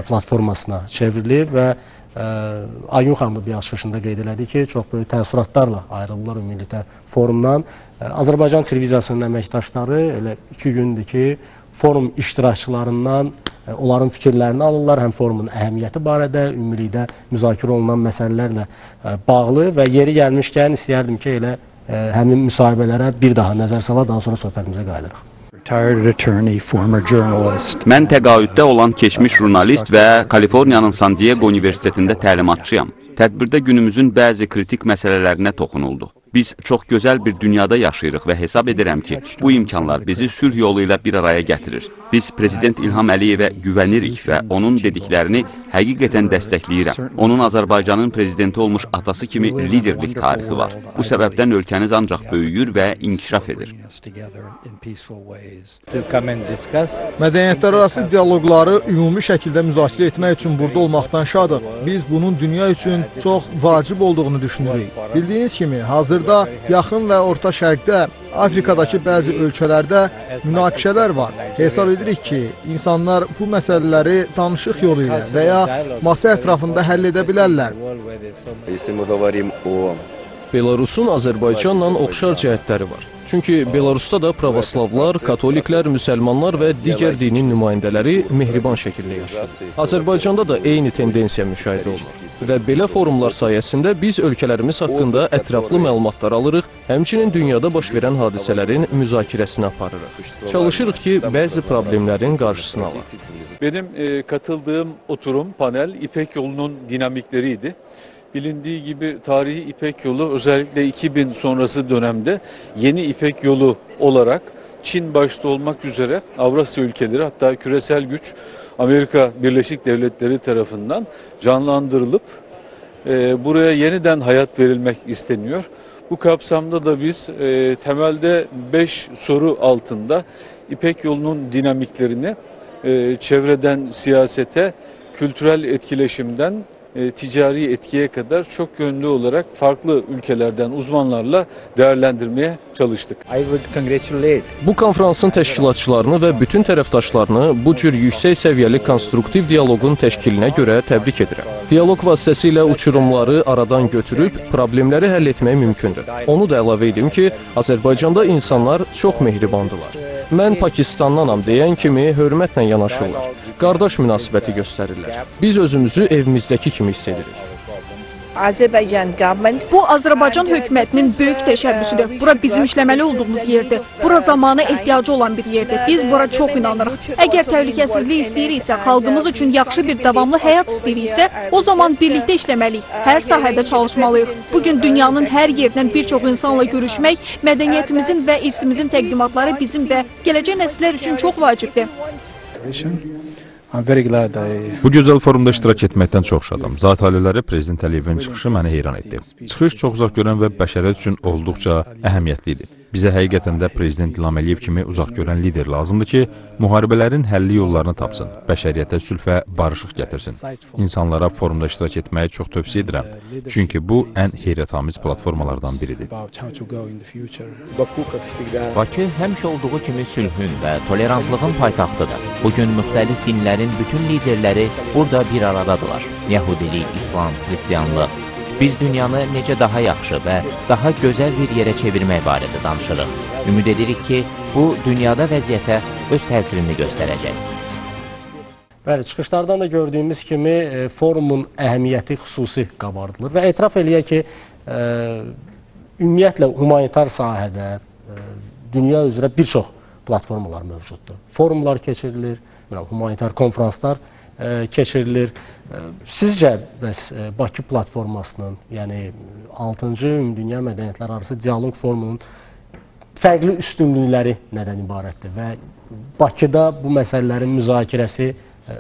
platformasına çevrilib və Ayun xanım da bir çıxışında qeyd elədi ki, çox böyük təəssüratlarla ayrılırlar ümumilikdə forumdan. Azərbaycan televiziyasının əməkdaşları elə 2 gündür ki, forum iştirakçılarından e, onların fikirlərini alırlar, həm forumun əhəmiyyəti barədə, ümumilikdə müzakirə olunan məsələlərlə e, bağlı və yeri gəlmişkən istəyərdim ki, elə e, həmin müsahibələrə bir daha nəzər sala, daha sonra söhbətimizə qayıdırıq. Mən təqaüddə olan keçmiş jurnalist və Kaliforniyanın San Diego Universitetində təlimatçıyam. Tədbirdə günümüzün bəzi kritik məsələlərinə toxunuldu. Biz çox gözəl bir dünyada yaşayırıq və hesab edirəm ki, bu imkanlar bizi sülh yolu ilə bir araya gətirir. Biz prezident İlham Əliyevə güvənirik və onun dediklərini həqiqətən dəstəkləyirəm. Onun Azərbaycanın prezidenti olmuş atası kimi liderlik tarixi var. Bu səbəbdən ölkəniz ancaq böyüyür və inkişaf edir. Mədəniyyətlərarası dialoqları ümumi şəkildə müzakirə etmək üçün burada olmaqdan şadıq. Biz bunun dünya üçün çox vacib olduğunu düşünürük. Bildiyiniz kimi, hazırda hazırda yaxın və orta şərqdə, Afrikadakı bəzi ölkələrdə münaqişələr var. Hesab edirik ki, insanlar bu məsələləri danışıq yolu ilə və ya masa ətrafında həll edə bilərlər. Belarusun Azərbaycanla oxşar cəhətləri var. Çünki Belarusda da pravoslavlar, katoliklər, müsəlmanlar və digər dinin nümayəndələri mehriban şəkildə yaşayır. Azərbaycanda da eyni tendensiya müşahidə olunur və belə forumlar sayəsində biz ölkələrimiz haqqında ətraflı məlumatlar alırıq, həmçinin dünyada baş verən hadisələrin müzakirəsini aparırıq. Çalışırıq ki, bəzi problemlərin qarşısını alaq. Benim e, katıldığım oturum, panel İpek yolunun dinamikleriydi. Bilindiği gibi tarihi İpek yolu özellikle 2000 sonrası dönemde yeni İpek yolu olarak Çin başta olmak üzere Avrasya ülkeleri hatta küresel güç Amerika Birleşik Devletleri tarafından canlandırılıp e, buraya yeniden hayat verilmek isteniyor. Bu kapsamda da biz e, temelde 5 soru altında İpek yolunun dinamiklerini e, çevreden siyasete, kültürel etkileşimden e, ticari etkiye kadar çok yönlü olarak farklı ülkelerden uzmanlarla değerlendirmeye çalıştık. Bu konfransın təşkilatçılarını və bütün tərəfdaşlarını bu cür yüksək səviyyəli konstruktiv dialoqun təşkilinə görə təbrik edirəm. Dialoq vasitəsilə uçurumları aradan götürüb problemləri həll etmək mümkündür. Onu da əlavə edim ki, Azərbaycanda insanlar çox mehribandılar. Mən Pakistandanam deyən kimi hörmətlə yanaşırlar. Qardaş münasibəti göstərirlər. Biz özümüzü evimizdəki kimi hiss edirik. Bu Azərbaycan hökumətinin böyük təşəbbüsüdür. Bura bizim işləməli olduğumuz yerdir. Bura zamana ehtiyacı olan bir yerdir. Biz bura çox inanırıq. Əgər təhlükəsizlik istəyiriksə, xalqımız üçün yaxşı bir davamlı həyat istəyiriksə, o zaman birlikdə işləməliyik. Hər sahədə çalışmalıyıq. Bu gün dünyanın hər yerindən bir çox insanla görüşmək, mədəniyyətimizin və irsimizin təqdimatları bizim və gələcək nəsillər üçün çox vacibdir. Bu gözəl forumda iştirak etməkdən çox şadam. Zat aliləri Prezident Əliyevin çıxışı məni heyran etdi. Çıxış çox uzaq görən və bəşəriyyət üçün olduqca əhəmiyyətli idi. Bizə həqiqətən də Prezident İlham Əliyev kimi uzaq görən lider lazımdır ki, müharibələrin həlli yollarını tapsın, bəşəriyyətə sülh və barışıq gətirsin. İnsanlara forumda iştirak etməyi çox tövsiyə edirəm, çünki bu ən heyrətamiz platformalardan biridir. Bakı həmişə olduğu kimi sülhün və tolerantlığın paytaxtıdır. Bugün müxtəlif dinlərin bütün liderləri burada bir aradadılar. Yahudilik, İslam, Hristiyanlıq. Biz dünyanı necə daha yaxşı və daha gözəl bir yerə çevirmək barədə danışırıq. Ümid edirik ki, bu dünyada vəziyyətə öz təsirini göstərəcək. Bəli, çıxışlardan da gördüyümüz kimi e, forumun əhəmiyyəti xüsusi qabardılır və etiraf eləyək ki, e, ümumiyyətlə humanitar sahədə e, dünya üzrə bir çox platformalar mövcuddur. Forumlar keçirilir, humanitar konfranslar e, keçirilir. E, Sizcə bəs e, Bakı platformasının, yəni 6-cı Ümumdünya Mədəniyyətlər Arası Dialoq Forumunun fərqli üstünlükləri nədən ibarətdir və Bakıda bu məsələlərin müzakirəsi e,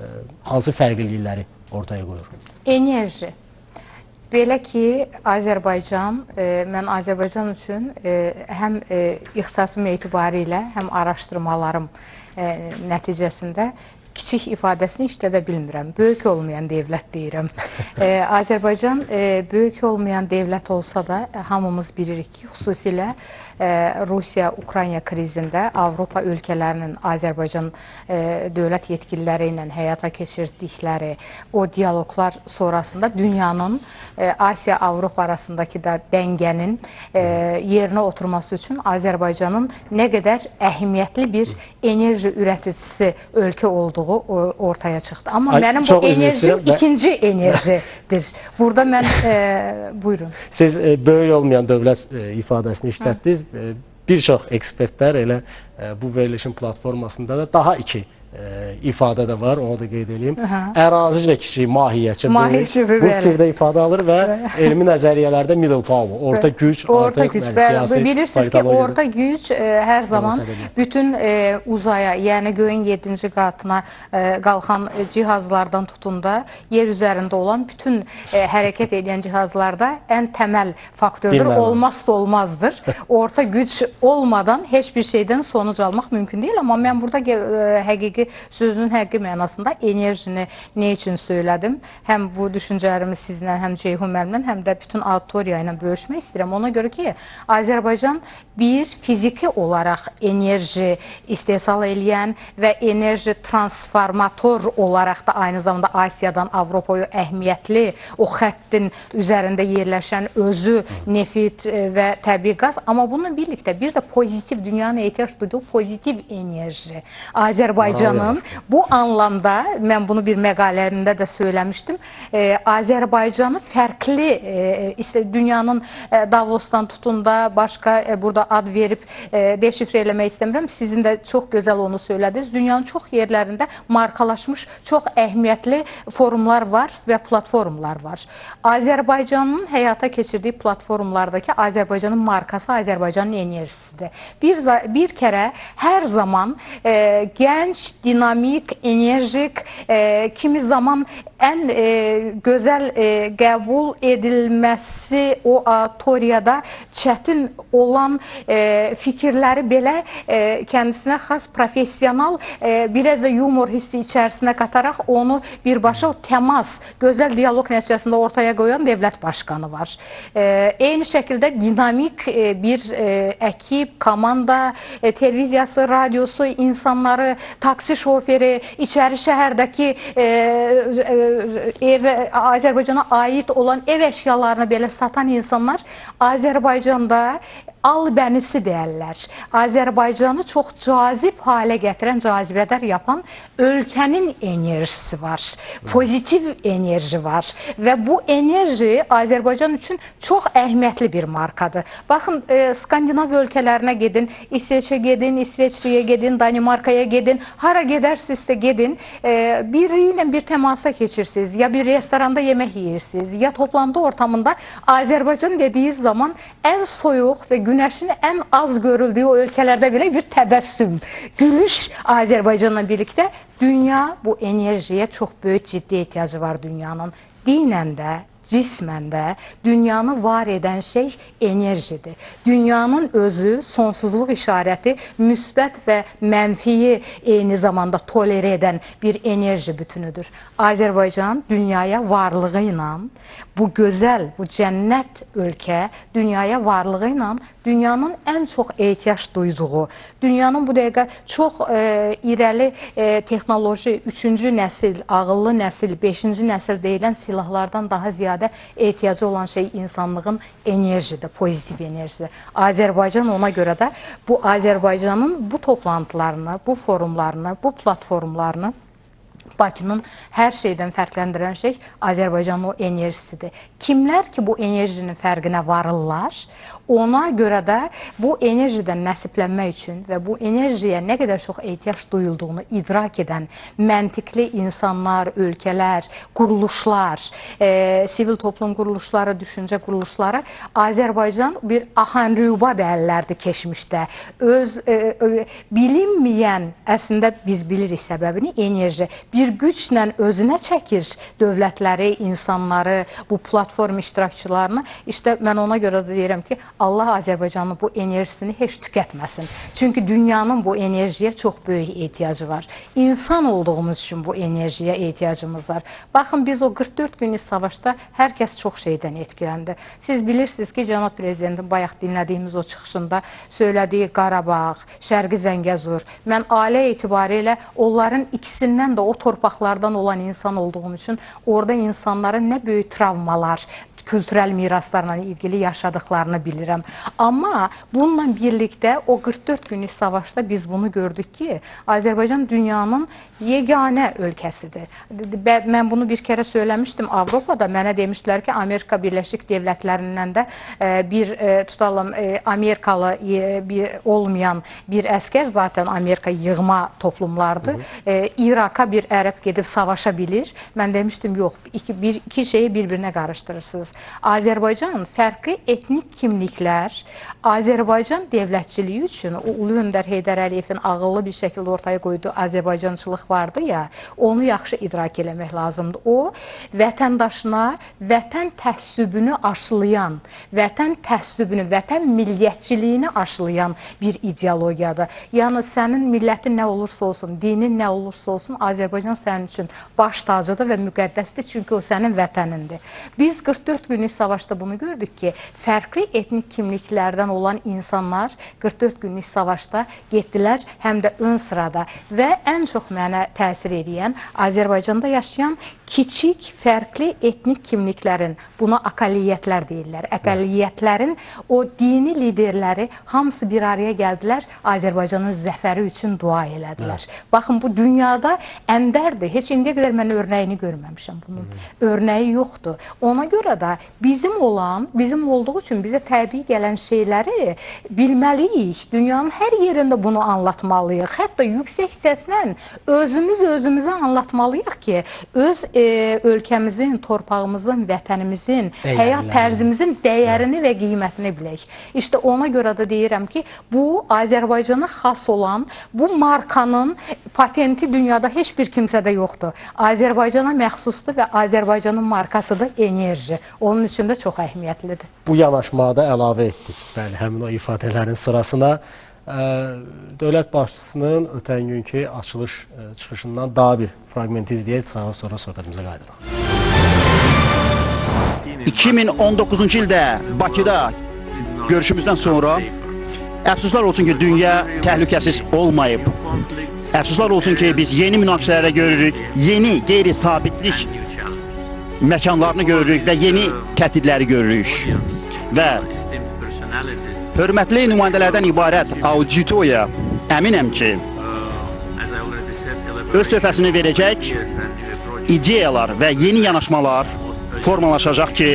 hansı fərqlilikləri ortaya qoyur? Enerji. Belə ki, Azərbaycan, e, mən Azərbaycan üçün e, həm e, ixtisasım etibarilə, həm araşdırmalarım e, nəticəsində kiçik ifadəsini işlədə bilmirəm. Böyük olmayan dövlət deyirəm. e, Azərbaycan e, böyük olmayan dövlət olsa da e, hamımız bilirik ki, xüsusilə Rusiya-Ukrayna krizində Avropa ölkələrinin Azərbaycan e, dövlət yetkililəri ilə həyata keçirdikləri o dialoqlar sonrasında dünyanın e, Asiya-Avropa arasındakı da dəngənin e, yerinə oturması üçün Azərbaycanın nə qədər əhəmiyyətli bir enerji ürəticisi ölkə olduğu ortaya çıxdı. Amma Ay, mənim bu enerjim ikinci enerjidir. Burada mən e, buyurun. Siz e, böyük olmayan dövlət e, ifadəsini işlətdiniz. E, bir çox ekspertlər elə e, bu verilişin platformasında da daha iki ifadə də var, onu da qeyd edeyim. Ərazicə kiçik, mahiyyətçi, bu fikirdə ifadə alır və elmi nəzəriyyələrdə middle power, orta güc, orta artıq güc, bəli, bilirsiniz ki, orta güc e, hər zaman bütün e, uzaya, yəni göyün 7-ci qatına e, qalxan cihazlardan tutun da yer üzərində olan bütün e, hərəkət edən cihazlarda ən təməl faktordur, Bilməm. olmazsa olmazdır. Orta güc olmadan heç bir şeydən sonuc almaq mümkün deyil, amma mən burada e, həqiqi sözün həqiqi mənasında enerjini nə üçün söylədim? Həm bu düşüncələrimi sizlə, həm Ceyhun müəllimlə, həm də bütün auditoriya ilə bölüşmək istəyirəm. Ona görə ki, Azərbaycan bir fiziki olaraq enerji istehsal eləyən və enerji transformator olaraq da aynı zamanda Asiyadan Avropaya əhəmiyyətli o xəttin üzərində yerləşən özü nefit e, və təbii qaz, amma bununla birlikdə bir də pozitiv dünyanın ehtiyac duyduğu pozitiv enerji. Azərbaycanın bu anlamda mən bunu bir məqalərimdə də söyləmişdim. E, Azərbaycanı fərqli e, dünyanın e, Davosdan tutun da başqa e, burada ad verib e, deşifrə eləmək istəmirəm. Sizin də çox gözəl onu söylədiniz. Dünyanın çox yerlərində markalaşmış çox əhəmiyyətli forumlar var və platformlar var. Azərbaycanın həyata keçirdiyi platformlardakı Azərbaycanın markası Azərbaycanın enerjisidir. Bir bir kərə hər zaman e, gənc, dinamik, enerjik, e, kimi zaman ən e, gözəl e, qəbul edilməsi o auditoriyada çətin olan e, fikirləri belə e, kendisinə xas professional, e, biraz da yumor hissi içərisinə qataraq onu birbaşa təmas, gözəl dialoq nəticəsində ortaya qoyan dövlət başqanı var. E, eyni şəkildə dinamik e, bir e, ekip, komanda, e, televiziyası, radiosu, insanları, taksi şoferi, içəri şəhərdəki e, e, ev Azərbaycana aid olan ev əşyalarını belə satan insanlar Azərbaycanda albənisi deyərlər. Azərbaycanı çox cazib halə gətirən, cazibədar yapan ölkənin enerjisi var. Pozitiv enerji var və bu enerji Azərbaycan üçün çox əhəmiyyətli bir markadır. Baxın, e, Skandinav ölkələrinə gedin, İsveçə gedin, İsveçliyə gedin, Danimarkaya gedin, hara gedərsinizsə gedin, e, biri ilə bir təmasa keçirsiniz, ya bir restoranda yemək yeyirsiniz, ya toplantı ortamında Azərbaycan dediğiniz zaman ən soyuq və günəşin ən az görüldüyü o ölkələrdə belə bir təbəssüm, gülüş Azərbaycanla birlikdə dünya bu enerjiyə çox böyük ciddi ehtiyacı var dünyanın. Dinən də, cismən də dünyanı var edən şey enerjidir. Dünyanın özü sonsuzluq işarəti müsbət və mənfiyi eyni zamanda tolerə edən bir enerji bütünüdür. Azərbaycan dünyaya varlığı ilə bu gözəl, bu cənnət ölkə dünyaya varlığı ilə dünyanın ən çox ehtiyac duyduğu, dünyanın bu dəqiqə çox e, irəli e, texnoloji 3-cü nəsil, ağıllı nəsil, 5-ci nəsil deyilən silahlardan daha ziyadə ehtiyacı olan şey insanlığın enerjidir, pozitiv enerjidir. Azərbaycan ona görə də bu Azərbaycanın bu toplantılarını, bu forumlarını, bu platformlarını Bakının hər şeydən fərqləndirən şey Azərbaycanın o enerjisidir. Kimlər ki bu enerjinin fərqinə varırlar, ona görə də bu enerjidən nəsiblənmək üçün və bu enerjiyə nə qədər çox ehtiyac duyulduğunu idrak edən məntiqli insanlar, ölkələr, quruluşlar, e, sivil toplum quruluşları, düşüncə quruluşları Azərbaycan bir ahanrüba deyərlərdi keçmişdə. Öz e, e, bilinməyən, əslində biz bilirik səbəbini, enerji bir güclə özünə çəkir dövlətləri, insanları, bu platform iştirakçılarını. İşte mən ona görə də deyirəm ki, Allah Azərbaycanın bu enerjisini heç tükətməsin. Çünki dünyanın bu enerjiyə çox böyük ehtiyacı var. İnsan olduğumuz üçün bu enerjiyə ehtiyacımız var. Baxın biz o 44 günlük savaşda hər kəs çox şeydən etkiləndi. Siz bilirsiniz ki, cənab prezidentin bayaq dinlədiyimiz o çıxışında söylədiyi Qarabağ, Şərqi Zəngəzur, mən ailə etibarilə onların ikisindən də o torpaqlardan olan insan olduğum üçün orada insanların nə böyük travmalar, kültürel miraslarla ilgili yaşadıklarını bilirəm. Amma bununla birlikdə o 44 günlük savaşda biz bunu gördük ki, Azərbaycan dünyanın yeganə ölkəsidir. Mən bunu bir kərə söyləmişdim Avropada. Mənə demişdilər ki, Amerika Birləşik Devlətlərindən də e, bir e, tutalım e, Amerikalı bir olmayan bir əskər zaten Amerika yığma toplumlardır. Hı -hı. İraka bir ərəb gedib savaşa bilir. Mən demişdim, yox, iki, bir, iki şeyi bir-birinə qarışdırırsınız. Azərbaycan fərqli etnik kimliklər, Azərbaycan dövlətçiliyi üçün o Ulu Öndər Heydər Əliyevin ağıllı bir şəkildə ortaya qoyduğu Azərbaycançılıq vardı ya, onu yaxşı idrak eləmək lazımdır. O vətəndaşına vətən təəssübünü aşılayan, vətən təəssübünü, vətən milliyyətçiliyini aşılayan bir ideologiyadır. Yəni sənin millətin nə olursa olsun, dinin nə olursa olsun, Azərbaycan sənin üçün baş tacıdır və müqəddəsdir, çünki o sənin vətənindir. Biz 44 günlük savaşda bunu gördük ki, fərqli etnik kimliklərdən olan insanlar 44 günlük savaşda getdilər həm də ön sırada və ən çox mənə təsir edən Azərbaycanda yaşayan kiçik fərqli etnik kimliklərin, buna akaliyyətlər deyirlər. Akaliyyətlərin o dini liderləri hamısı bir araya gəldilər, Azərbaycanın zəfəri üçün dua elədilər. Evet. Baxın bu dünyada əndərdir. Heç indiyə qədər mən örnəyini görməmişəm bunun. Hı. Örnəyi yoxdur. Ona görə də bizim olan, bizim olduğu üçün bizə təbii gələn şeyləri bilməliyik. Dünyanın hər yerində bunu anlatmalıyıq. Hətta yüksək səslə özümüz özümüzə anlatmalıyıq ki, öz e, ölkəmizin, torpağımızın, vətənimizin, Dəyərli. həyat tərzimizin dəyərini və qiymətini bilək. İşte ona görə də deyirəm ki, bu Azərbaycana xas olan bu markanın patenti dünyada heç bir kimsədə yoxdur. Azərbaycana məxsusdur və Azərbaycanın markasıdır enerji. Onun üçün də çox əhəmiyyətlidir. Bu yanaşmada əlavə etdik. Bəli, həmin o ifadələrin sırasına dövlət başçısının ötən günkü açılış çıxışından daha bir fraqmenti izləyək, daha sonra söhbətimizə qayıdırıq. 2019-cu ildə Bakıda görüşümüzdən sonra əfsuslar olsun ki, dünya təhlükəsiz olmayıb. Əfsuslar olsun ki, biz yeni münaqişələrə görürük, yeni qeyri-sabitlik məkanlarını görürük və yeni təhdidləri görürük. Və hörmətli nümayəndələrdən ibarət auditoriya əminəm ki, öz töhfəsini verəcək ideyalar və yeni yanaşmalar formalaşacaq ki,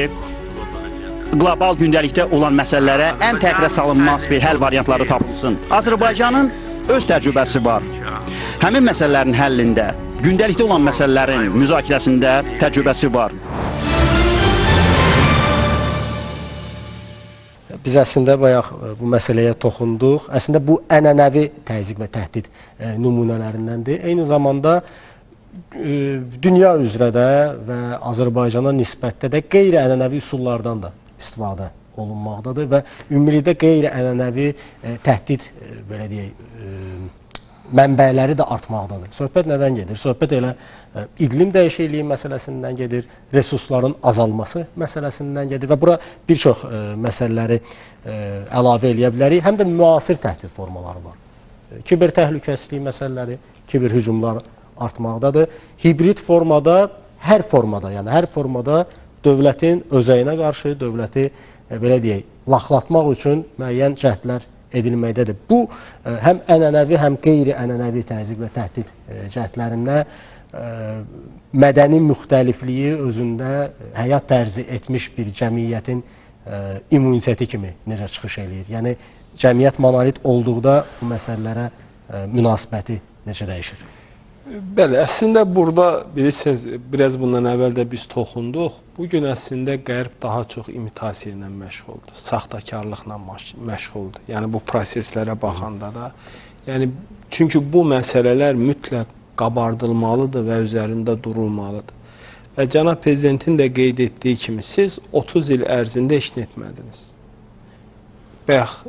qlobal gündəlikdə olan məsələlərə ən təxirə salınmaz bir həll variantları tapılsın. Azərbaycanın öz təcrübəsi var. Həmin məsələlərin həllində, gündəlikdə olan məsələlərin müzakirəsində təcrübəsi var. Biz əslində bayaq e, bu məsələyə toxunduq. Əslində bu ənənəvi təzyiq və təhdid e, nümunələrindəndir. Eyni zamanda e, dünya üzrə də və Azərbaycana nisbətdə də qeyri-ənənəvi üsullardan da istifadə olunmaqdadır və ümumilikdə qeyri-ənənəvi təhdid belə deyək mənbələri də artmaqdadır. Söhbət nədən gedir? Söhbət elə ə, iqlim dəyişikliyi məsələsindən gedir, resursların azalması məsələsindən gedir və bura bir çox ə, məsələləri ə, əlavə eləyə bilərik. Həm də müasir təhdid formaları var. Kiber təhlükəsizlik məsələləri, kiber hücumlar artmaqdadır. Hibrid formada, hər formada, yəni hər formada dövlətin özəyinə qarşı, dövləti belə deyək, laxlatmaq üçün müəyyən cəhdlər edilməkdədir. Bu ə, həm ənənəvi, həm qeyri-ənənəvi təzyiq və təhdid ə, cəhdlərində ə, mədəni müxtəlifliyi özündə həyat tərzi etmiş bir cəmiyyətin immuniteti kimi necə çıxış eləyir? Yəni cəmiyyət monolit olduqda bu məsələlərə münasibəti necə dəyişir? Bəli, əslində burada bilirsiniz, biraz bundan əvvəl də biz toxunduq. Bu gün əslində Qərb daha çox imitasiya ilə məşğuldur, saxtakarlıqla məşğuldur. Yəni bu proseslərə baxanda da, yəni çünki bu məsələlər mütləq qabardılmalıdır və üzərində durulmalıdır. Və cənab prezidentin də qeyd etdiyi kimi siz 30 il ərzində heç nə etmədiniz. Bayaq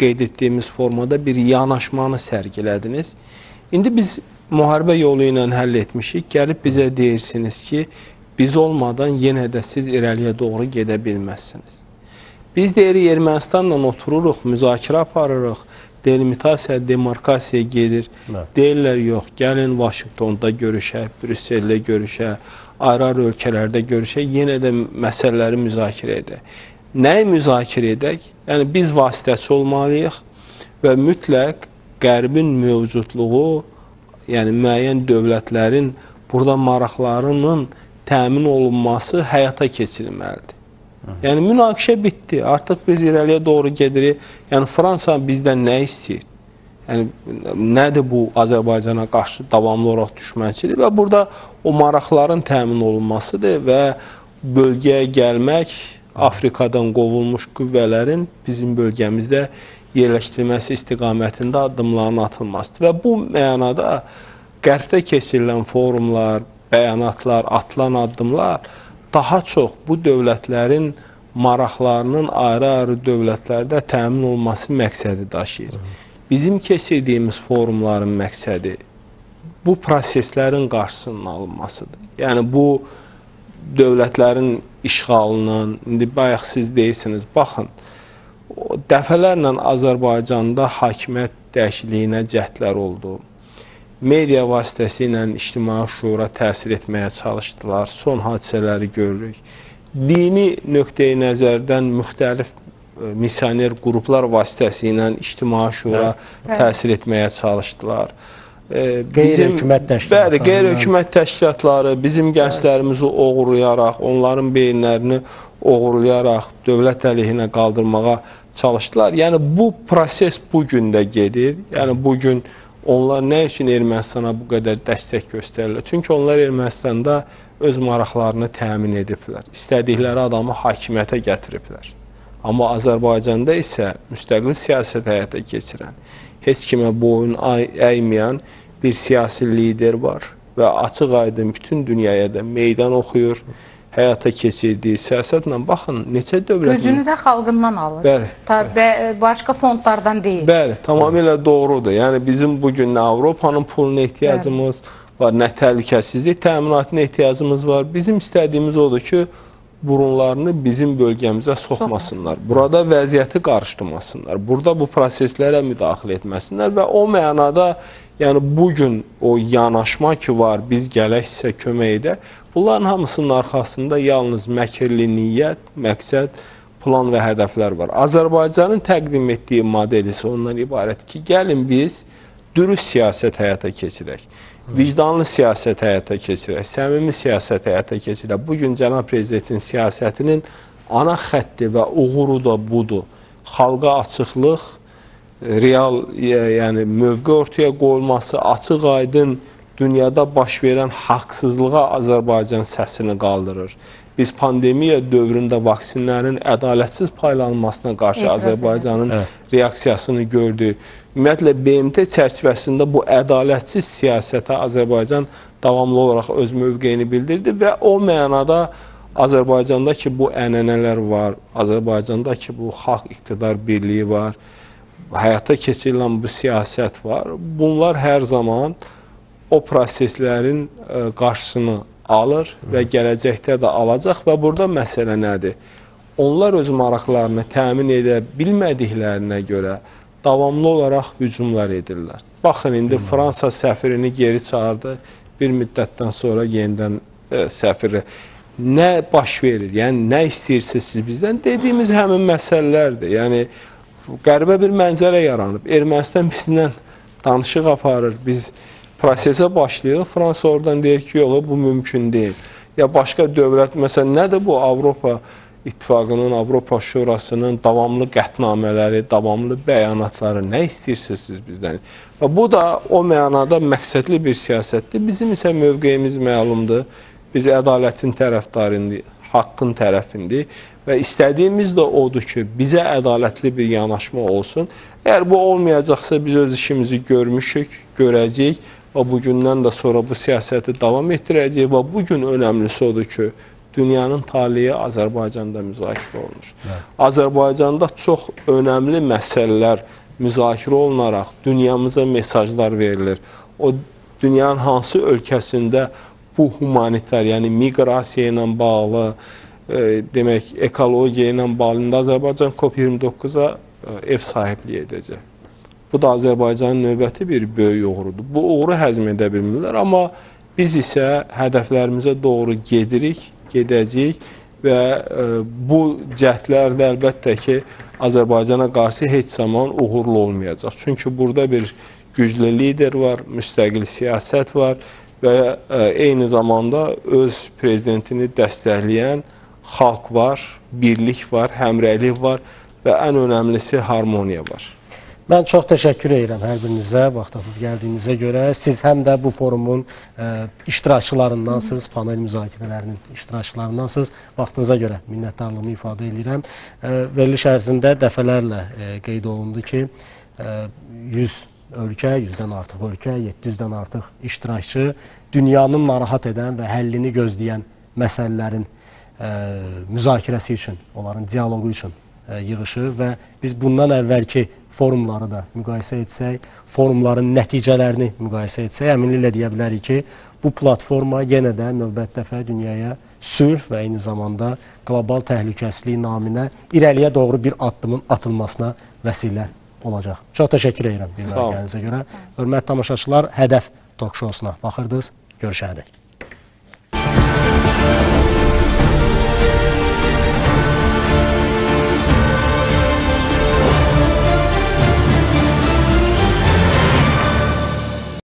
qeyd etdiyimiz formada bir yanaşmanı sərgilədiniz. İndi biz müharibə yolu ilə həll etmişik. Gəlib bizə deyirsiniz ki, biz olmadan yenə də siz irəliyə doğru gedə bilməzsiniz. Biz deyirik Ermənistanla otururuq, müzakirə aparırıq, delimitasiya, demarkasiya gedir. Hə. Deyirlər yox, gəlin Vaşinqtonda görüşək, Brüsseldə görüşək, ayrı-ayrı ölkələrdə görüşək, yenə də məsələləri müzakirə edək. Nəyi müzakirə edək? Yəni biz vasitəçi olmalıyıq və mütləq Qərbin mövcudluğu yəni müəyyən dövlətlərin burada maraqlarının təmin olunması həyata keçirilməlidir. Yəni münaqişə bitdi. Artıq biz irəliyə doğru gedirik. Yəni Fransa bizdən nə istəyir? Yəni nədir bu Azərbaycana qarşı davamlı olaraq düşmənçilik və burada o maraqların təmin olunmasıdır və bölgəyə gəlmək Afrikadan qovulmuş qüvvələrin bizim bölgəmizdə yerləşdirilməsi istiqamətində addımların atılmasıdır. Və bu mənada qərbdə keçirilən forumlar, bəyanatlar, atılan addımlar daha çox bu dövlətlərin maraqlarının ayrı-ayrı dövlətlərdə təmin olması məqsədi daşıyır. Bizim keçirdiyimiz forumların məqsədi bu proseslərin qarşısının alınmasıdır. Yəni bu dövlətlərin işğalının, indi bayaq siz deyirsiniz, baxın, dəfələrlə Azərbaycanda hakimiyyət dəyişikliyinə cəhdlər oldu. Media vasitəsilə ictimai şura təsir etməyə çalışdılar. Son hadisələri görürük. Dini nöqteyi nəzərdən müxtəlif e, misioner qruplar vasitəsilə ictimai şura hə. təsir etməyə çalışdılar. Qeyri-hökumət təşkilatları. Bəli, qeyri-hökumət təşkilatları bizim gənclərimizi oğurlayaraq, onların beyinlərini oğurlayaraq dövlət əleyhinə qaldırmağa çalışdılar. Yəni bu proses bu gün də gedir. Yəni bu gün onlar nə üçün Ermənistana bu qədər dəstək göstərirlər? Çünki onlar Ermənistanda öz maraqlarını təmin ediblər. İstədikləri adamı hakimiyyətə gətiriblər. Amma Azərbaycanda isə müstəqil siyasət həyata keçirən, heç kimə boyun əyməyən bir siyasi lider var və açıq-aydın bütün dünyaya da meydan oxuyur həyata keçirdiyi siyasətlə baxın neçə dövlətin gücünü də xalqından alır. Bəli. Tabii başqa fondlardan deyil. Bəli, tamamilə doğrudur. Yəni bizim bu gün nə Avropanın puluna ehtiyacımız Bəli. var, nə təhlükəsizlik təminatına ehtiyacımız var. Bizim istədiyimiz odur ki, burunlarını bizim bölgəmizə soxmasınlar. Burada vəziyyəti qarışdırmasınlar. Burada bu proseslərə müdaxilə etməsinlər və o mənada yəni bu gün o yanaşma ki var, biz gələksə kömək edək. Bunların hamısının arxasında yalnız məkirli niyyət, məqsəd plan və hədəflər var. Azərbaycanın təqdim etdiyi model isə ondan ibarət ki, gəlin biz dürüst siyasət həyata keçirək. Vicdanlı siyasət həyata keçirək, səmimi siyasət həyata keçirək. Bu gün cənab prezidentin siyasətinin ana xətti və uğuru da budur. Xalqa açıqlıq, real yəni mövqe ortaya qoyulması, açıq-aydın dünyada baş verən haqsızlığa Azərbaycan səsini qaldırır. Biz pandemiya dövründə vaksinlərin ədalətsiz paylanmasına qarşı Etiraz Azərbaycanın Evet. reaksiyasını gördük. Ümumiyyətlə BMT çərçivəsində bu ədalətsiz siyasətə Azərbaycan davamlı olaraq öz mövqeyini bildirdi və o mənada Azərbaycanda ki bu ənənələr var, Azərbaycanda ki bu xalq iqtidar birliyi var, həyata keçirilən bu siyasət var. Bunlar hər zaman o proseslərin ə, qarşısını alır və gələcəkdə də alacaq və burada məsələ nədir? Onlar öz maraqlarını təmin edə bilmədiklərinə görə davamlı olaraq hücumlar edirlər. Baxın indi Fransa səfirini geri çağırdı. Bir müddətdən sonra yenidən ə, səfiri nə baş verir? Yəni nə istəyirsiniz siz bizdən? Dediyimiz həmin məsələlərdir. Yəni qəribə bir mənzərə yaranıb. Ermənistan bizdən danışıq aparır. Biz prosesə başlayırıq. Fransa oradan deyir ki, yox, bu mümkün deyil. Ya başqa dövlət, məsələn, nədir bu Avropa İttifaqının, Avropa Şurasının davamlı qətnamələri, davamlı bəyanatları nə istəyirsiniz siz bizdən? Və bu da o mənada məqsədli bir siyasətdir. Bizim isə mövqeyimiz məlumdur. Biz ədalətin tərəfdarıyıq, haqqın tərəfindir və istədiyimiz də odur ki, bizə ədalətli bir yanaşma olsun. Əgər bu olmayacaqsa biz öz işimizi görmüşük, görəcəyik və bu gündən də sonra bu siyasəti davam etdirəcəyik və bu gün önəmlisi odur ki, dünyanın taleyi Azərbaycanda müzakirə olunur. Azərbaycanda çox önəmli məsələlər müzakirə olunaraq dünyamıza mesajlar verilir. O dünyanın hansı ölkəsində bu humanitar, yəni miqrasiya ilə bağlı, demək, ekologiya ilə bağlı Azərbaycan COP29-a e, ev sahibliyi edəcək. Bu da Azərbaycanın növbəti bir böyük uğurudur. Bu uğuru həzm edə bilmirlər, amma biz isə hədəflərimizə doğru gedirik, gedəcəyik və e, bu cəhdlər də əlbəttə ki, Azərbaycana qarşı heç zaman uğurlu olmayacaq. Çünki burada bir güclü lider var, müstəqil siyasət var və e, eyni zamanda öz prezidentini dəstəkləyən xalq var, birlik var, həmrəylik var və ən önəmlisi harmoniya var. Mən çox təşəkkür edirəm hər birinizə vaxt tapıb gəldiyinizə görə. Siz həm də bu forumun ə, iştirakçılarındansınız, panel müzakirələrinin iştirakçılarındansınız. Vaxtınıza görə minnətdarlığımı ifadə edirəm. Ə, veriliş ərzində dəfələrlə ə, qeyd olundu ki, ə, 100 ölkə, 100-dən artıq ölkə, 700-dən artıq iştirakçı dünyanın narahat edən və həllini gözləyən məsələlərin müzakirəsi üçün, onların dialoqu üçün yığışır və biz bundan əvvəlki forumları da müqayisə etsək, forumların nəticələrini müqayisə etsək, əminliklə deyə bilərik ki, bu platforma yenə də növbət dəfə dünyaya sülh və eyni zamanda qlobal təhlükəsizlik naminə irəliyə doğru bir addımın atılmasına vəsilə olacaq. Çox təşəkkür edirəm mərkəzinizə görə. Hörmətli tamaşaçılar, Hədəf tok şousuna baxırdınız. Görüşənədək.